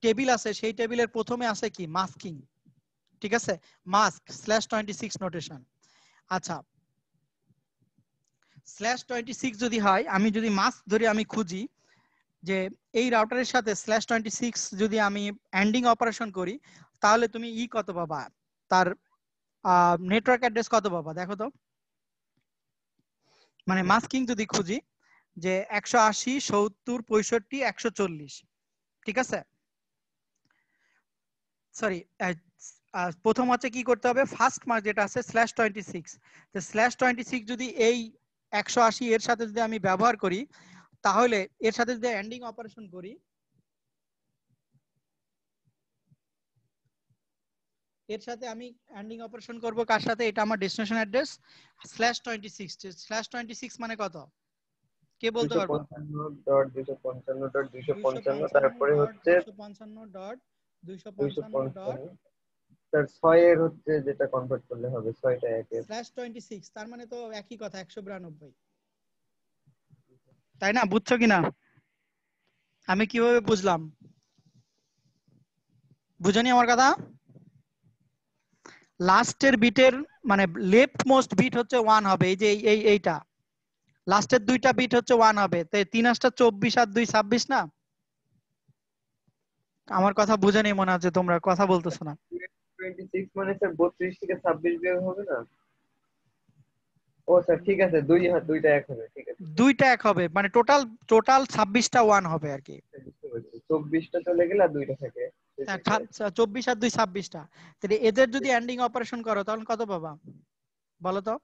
টেবিল আছে, সেই টেবিলের প্রথমে আছে কি? মাস্কিং। ঠিক আছে? Mask slash twenty six notation আচ্ছা। স্ল্যাশ টোয়েন্টি সিক্স যদি হয়, আমি যদি মাস্ক ধরে আমি খুঁজি যে এই রাউটারের সাথে স্ল্যাশ টোয়েন্টি সিক্স যদি আমি এন্ডিং অপারেশন করি, তাহলে তুমি ই কত পাবা? তার নেটওয়ার্ক অ্যাড্রেস কত পাবা? দেখো তো। মানে মাস্কিং যদি খুঁজি যে একশো আশি, সত্তর, পঁয়ষট্টি, একশো চল্লিশ। ঠিক আছে? সরি প্রথম হচ্ছে কি করতে হবে? ফার্স্ট মার্ক যেটা আছে স্ল্যাশ টোয়েন্টি সিক্স তো স্ল্যাশ টোয়েন্টি সিক্স যদি এই একশো আশি এর সাথে যদি আমি ব্যবহার করি তাহলে এর সাথে যদি এন্ডিং অপারেশন করি এর সাথে আমি এন্ডিং অপারেশন করব কার সাথে? এটা আমার destination address slash twenty six slash twenty six মানে কত? কে বলতে পারব? ডট দুইশো পঞ্চান্ন ডট দুইশো পঞ্চান্ন তারপরে হচ্ছে পঞ্চান্ন ডট হচ্ছে যেটা কনভার্ট করলে হবে স্ল্যাশ তার মানে তো একই কথা একশো বিরানব্বই। তাই না? বুঝছ কিনা আমি কীভাবে বুঝলাম? বুঝনি আমার কথা? লাস্টের বিটের মানে লেফট মোস্ট বিট হচ্ছে ওয়ান হবে এই যে এই- এই এইটা। লাস্টের দুইটা বিট হচ্ছে ওয়ান হবে তো এই তিন আটটা চব্বিশ আর দুই ছাব্বিশ না? আমার কথা বুঝে নেই মনে হচ্ছে তোমরা কথা বলতেছো না। মানে স্যার বত্রিশ থেকে ছাব্বিশ বিয়োগ হবে না? ও স্যার ঠিক আছে দুই হাত দুইটা এক হবে ঠিক আছে। দুইটা এক হবে মানে টোটাল টোটাল ছাব্বিশটা ওয়ান হবে আর কি। বুঝতে পেরেছি চব্বিশটা চলে গেলে আর দুইটা থাকে। হ্যাঁ, ছা- চব্বিশ আর দুই ছাব্বিশটা। তাহলে এদের যদি এন্ডিং অপারেশন করো তখন কত পাবা? বলো তো?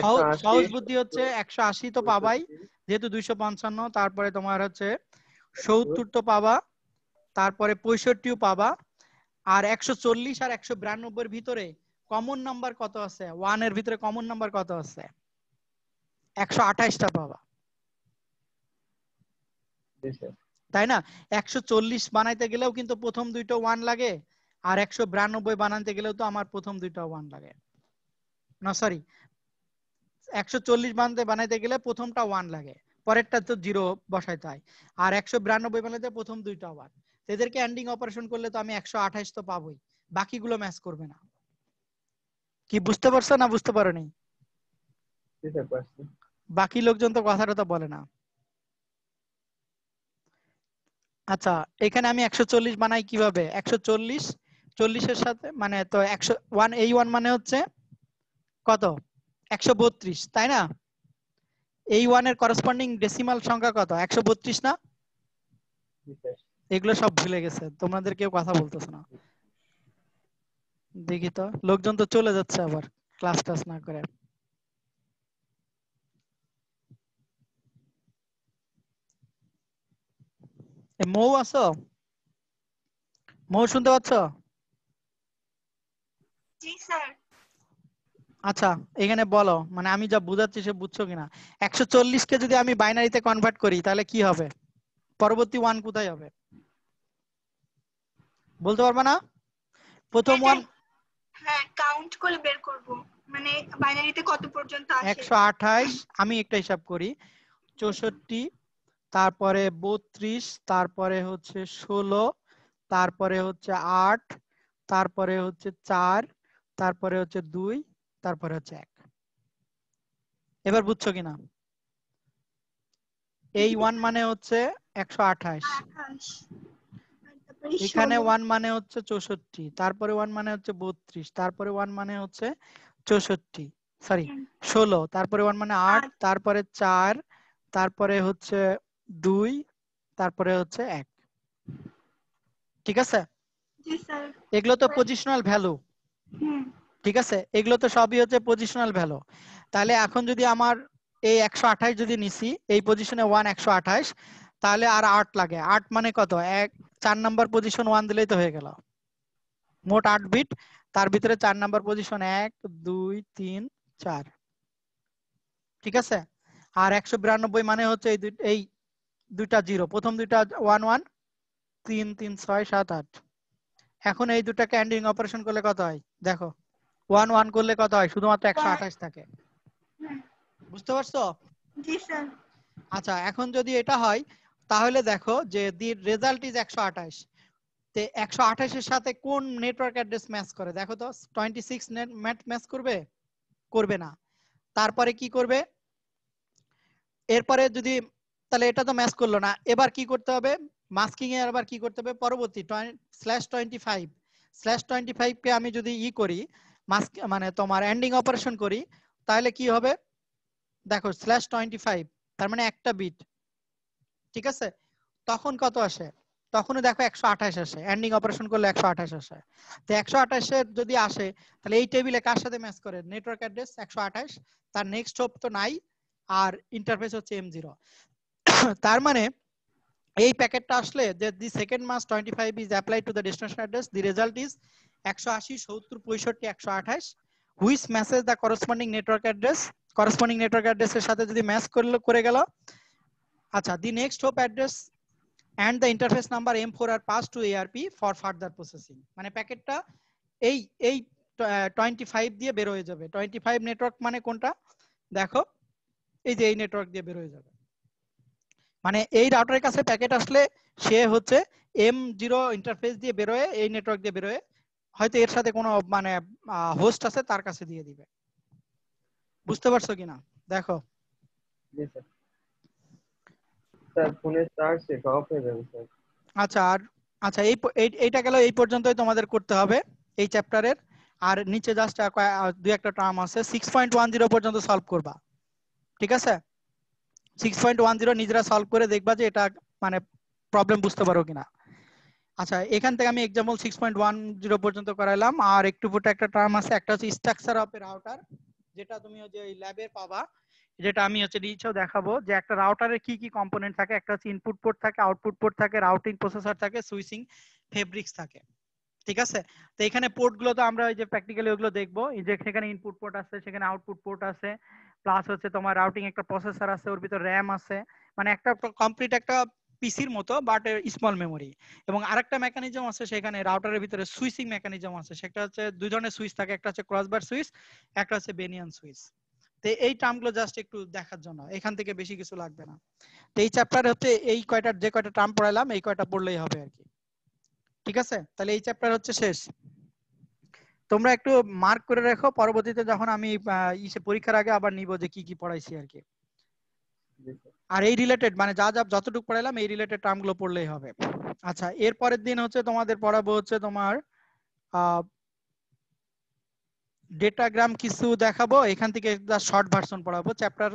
সহজ সহজ বুদ্ধি হচ্ছে একশো আশি তো পাবাই যেহেতু দুইশো পঞ্চান্ন তারপরে তোমার হচ্ছে সত্তর তো পাবা। তারপরে পঁয়ষট্টিও পাবা। আর একশো চল্লিশ আর একশো বিরানব্বইয়ের ভিতরে কমন নাম্বার কত আছে? ওয়ানের ভিতরে কমন নাম্বার কত আছে? একশো আঠাইশটা পাবা। তাই না? একশো চল্লিশ বানাইতে গেলেও কিন্তু প্রথম দুইটা ওয়ান লাগে আর একশো বিরানব্বই বানাইতে গেলেও তো আমার প্রথম দুইটা ওয়ান লাগে। না সরি একশো চল্লিশ বানাতে বানাইতে গেলে প্রথমটা ওয়ান লাগে পরেরটা তো জিরো বসাইতে হয়। আর একশো বিরানব্বই বানাইতে প্রথম দুইটা ওয়ান এদেরকে এন্ডিং অপারেশন করলে তো আমি একশো আঠাইশ তো পাবোই। বাকিগুলো ম্যাচ করবে না। কি বুঝতে পারছ না বুঝতে পারো নি বাকি লোকজন তো কথাটা তো বলে না। আচ্ছা এখানে আমি একশো চল্লিশ বানাই কীভাবে? একশো চল্লিশ চল্লিশের সাথে মানে তো একশো ওয়ান এই ওয়ান মানে হচ্ছে কত? একশো বত্রিশ তাই না? এই ওয়ানের করসপন্ডিং ডেসিমাল সংখ্যা কত? একশো বত্রিশ না? এগুলো সব ভুলে গেছে তোমাদের কেউ কথা বলতেছে না। দেখি তো লোকজন তো চলে যাচ্ছে আবার ক্লাস টাস না করে। মৌ আছো? মৌ শুনতে পাচ্ছ? আচ্ছা এখানে বলো মানে আমি যা বুঝাচ্ছি সে বুঝছ কিনা? একশো চল্লিশ কে যদি আমি বাইনারিতে কনভার্ট করি তাহলে কি হবে? পরবর্তী ওয়ান কোথায় হবে? বলতে পারবা না? প্রথম ওয়ান হ্যাঁ কাউন্ট করে বের করব। মানে বাইনারিতে কত পর্যন্ত আসে? একশো আঠাইশ আমি একটা হিসাব করি। চৌষট্টি তারপরে বত্রিশ তারপরে হচ্ছে ষোলো তারপরে হচ্ছে আট তারপরে হচ্ছে চার তারপরে হচ্ছে দুই তারপরে হচ্ছে এক। এবার বুঝছ কিনা? এই ওয়ান মানে হচ্ছে একশো আঠাশ। এখানে ওয়ান মানে হচ্ছে চৌষট্টি তারপরে ওয়ান মানে হচ্ছে বত্রিশ তারপরে ওয়ান মানে হচ্ছে চৌষট্টি সরি ষোলো তারপরে ওয়ান মানে আট আট। তারপরে চার তারপরে হচ্ছে দুই তারপরে হচ্ছে এক। ঠিক আছে? এগুলো তো পজিশনাল ভ্যালু ঠিক আছে? এগুলো তো সবই হচ্ছে পজিশনাল ভ্যালু তাহলে এখন যদি আমার এই একশো আঠাশ যদি নিছি এই পজিশনে ওয়ান একশো আঠাশ তাহলে আর আট লাগে। আট মানে কত? এক চার নাম্বার পজিশন ওয়ান দিলেই তো হয়ে গেল। মোট আট বিট তার ভিতরে চার নাম্বার পজিশন এক দুই তিন চার। ঠিক আছে? আর একশো বিরানব্বই মানে হচ্ছে এই এই দুইটা জিরো প্রথম দুইটা ওয়ান ওয়ান তিন তিন ছয় সাত আট। এখন এই দুটাকে এন্ডিং অপারেশন করলে কত হয়? দেখো ওয়ান ওয়ান করলে কত হয়? শুধুমাত্র একশো আঠাশ থাকে। বুঝতে পারছ? আচ্ছা এখন যদি এটা হয় তাহলে দেখো যে দি রেজাল্ট ইজ একশো আঠাশ। তে একশো আঠাশের সাথে কোন নেটওয়ার্ক অ্যাড্রেস ম্যাচ করে? দেখো তো টোয়েন্টি সিক্স ম্যাট ম্যাচ করবে? করবে না। তারপরে কি করবে? এরপরে যদি, তাহলে এটা তো ম্যাচ করল না। এবার কি করতে হবে? মাস্কিং এ আবার কি করতে হবে? পরবর্তী slash twenty five slash twenty five কে আমি যদি ই করি মাস্ক মানে তোমার এন্ডিং অপারেশন করি, তাহলে কি হবে? দেখো স্ল্যাশ টোয়েন্টি ফাইভ তার মানে একটা বিট ঠিক আছে? তখন কত আসে? তখনও দেখো একশো আঠাশ আসে। এন্ডিং অপারেশন করলে একশো আঠাশ আসে। তো একশো আঠাশের যদি আসে, তাহলে এই টেবিলে কার সাথে ম্যাচ করে? নেটওয়ার্ক অ্যাড্রেস একশো আঠাশ, তার নেক্সট হোপ তো নাই, আর ইন্টারফেস হচ্ছে এম জিরো তার মানে এই প্যাকেটটা আসলে যে the second mask twenty five is apply to the destination address the result is একশো আশি, সত্তর, পঁয়ষট্টি, একশো আঠাশ which matches the corresponding network address corresponding network অ্যাড্রেসের সাথে যদি ম্যাচ করল, করে গেল আচ্ছা the next hop address and the interface number M4 are passed to ARP for further processing. মানে প্যাকেটটা এই এই টোয়েন্টি ফাইভ দিয়ে বের হয়ে যাবে। টোয়েন্টি ফাইভ নেটওয়ার্ক মানে কোনটা? দেখো, এই যে এই নেটওয়ার্ক দিয়ে বের হয়ে যাবে। মানে এই রাউটারের কাছে প্যাকেট আসলে সে হচ্ছে এম জিরো ইন্টারফেস দিয়ে বেরোয় এই নেটওয়ার্ক দিয়ে বেরোয় হয়তো এর সাথে কোনো মানে হোস্ট আছে, তার কাছে দিয়ে দিবে। বুঝতে পারছ কিনা? দেখো। স্যার ফোনের চার্জ শেষ অফ হয়ে যাবে, স্যার। আচ্ছা আর আচ্ছা এই এইটা গেল এই পর্যন্তই তোমাদের করতে হবে, এই চ্যাপ্টারের আর নিচে জাস্ট দুই একটা টার্ম আছে সিক্স পয়েন্ট ওয়ান জিরো পর্যন্ত সলভ করবা। ঠিক আছে? সিক্স পয়েন্ট ওয়ান জিরো নিজেরা সলভ করে দেখবা যে এটা মানে প্রবলেম বুঝতে পারো কিনা। আচ্ছা এখান থেকে আমি ওয়ান জিরো পর্যন্ত করাইলাম, আর একটু একটা টার্ম আছে, একটা হচ্ছে স্ট্রাকচার অফ এ রাউটার যেটা তুমি ওই যে ল্যাবে পাবা যেটা আমি হচ্ছে নিচেও দেখাবো যে একটা রাউটারের কি কি কম্পোনেন্ট থাকে, একটা হচ্ছে ইনপুট পোর্ট থাকে আউটপুট পোর্ট থাকে রাউটিং প্রসেসর থাকে সুইচিং ফেব্রিক্স থাকে। ঠিক আছে? তো এখানে পোর্টগুলো তো আমরা ওই যে প্র্যাকটিক্যালি ওগুলো দেখব। যে সেখানে ইনপুট পোর্ট আছে, সেখানে আউটপুট পোর্ট আছে প্লাস হচ্ছে তোমার রাউটিং একটা প্রসেসর আছে, ওর ভিতর র্যাম আছে। মানে একটা কমপ্লিট একটা পিসির মতো বাট স্মল মেমোরি এবং আরেকটা মেকানিজম আছে সেখানে রাউটারের ভিতরে সুইচিং মেকানিজম আছে। সেটা হচ্ছে দুই ধরনের সুইচ থাকে, একটা হচ্ছে ক্রসবার সুইচ একটা হচ্ছে বেনিয়ান সুইচ তো এই টার্মগুলো জাস্ট একটু দেখার জন্য এখান থেকে বেশি কিছু লাগবে না। তো এই চ্যাপ্টার হচ্ছে এই কয়টা যে কয়টা টার্ম পড়াইলাম এই কয়টা পড়লেই হবে আর কি। ঠিক আছে? তাহলে এই চ্যাপ্টার হচ্ছে শেষ। তোমরা একটু মার্ক করে রাখো পরবর্তীতে যখন আমি আহ, ইসে পরীক্ষার আগে আবার নিব যে কি কি পড়াইছি আর কি। আর এই রিলেটেড মানে যা যা যতটুকু পড়াইলাম এই রিলেটেড টার্মগুলো পড়লেই হবে। আচ্ছা এর পরের দিন হচ্ছে তোমাদের পড়াবো হচ্ছে তোমার ডেটাগ্রাম কিছু দেখাবো এখান থেকে শর্ট ভার্সন পড়াবো চ্যাপ্টার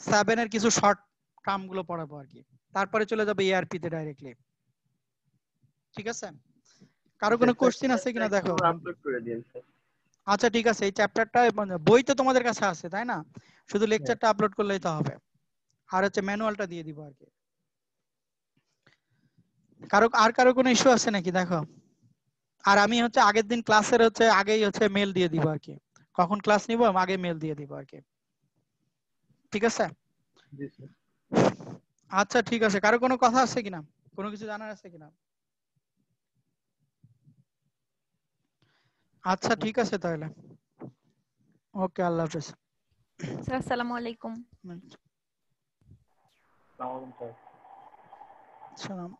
সেভেন এর কিছু শর্ট টার্মগুলো পড়াবো আর কি। তারপরে চলে যাবে এআরপি তে ডাইরেক্টলি ঠিক আছে? কারও কোনো কোশ্চেন আছে কিনা দেখো। আচ্ছা ঠিক আছে এই চ্যাপ্টারটা বই তো তোমাদের কাছে আছে তাই না? শুধু লেকচারটা আপলোড করলেই তো হবে। আর হচ্ছে ম্যানুয়ালটা দিয়ে দিব আর কি। কারও আর কারও কোনো ইস্যু আছে নাকি? দেখো। আর আমি হচ্ছে আগের দিন ক্লাসের হচ্ছে আগেই হচ্ছে মেল দিয়ে দিব আর কি। কখন ক্লাস নিব আমি আগে মেল দিয়ে দিব আর কি। ঠিক আছে? আচ্ছা ঠিক আছে। কারও কোনো কথা আছে কিনা? কোনো কিছু জানার আছে কিনা? আচ্ছা ঠিক আছে তাহলে। ওকে আল্লাহ হাফেজ। স্যার আসসালামু আলাইকুম। সালাম স্যার। সালাম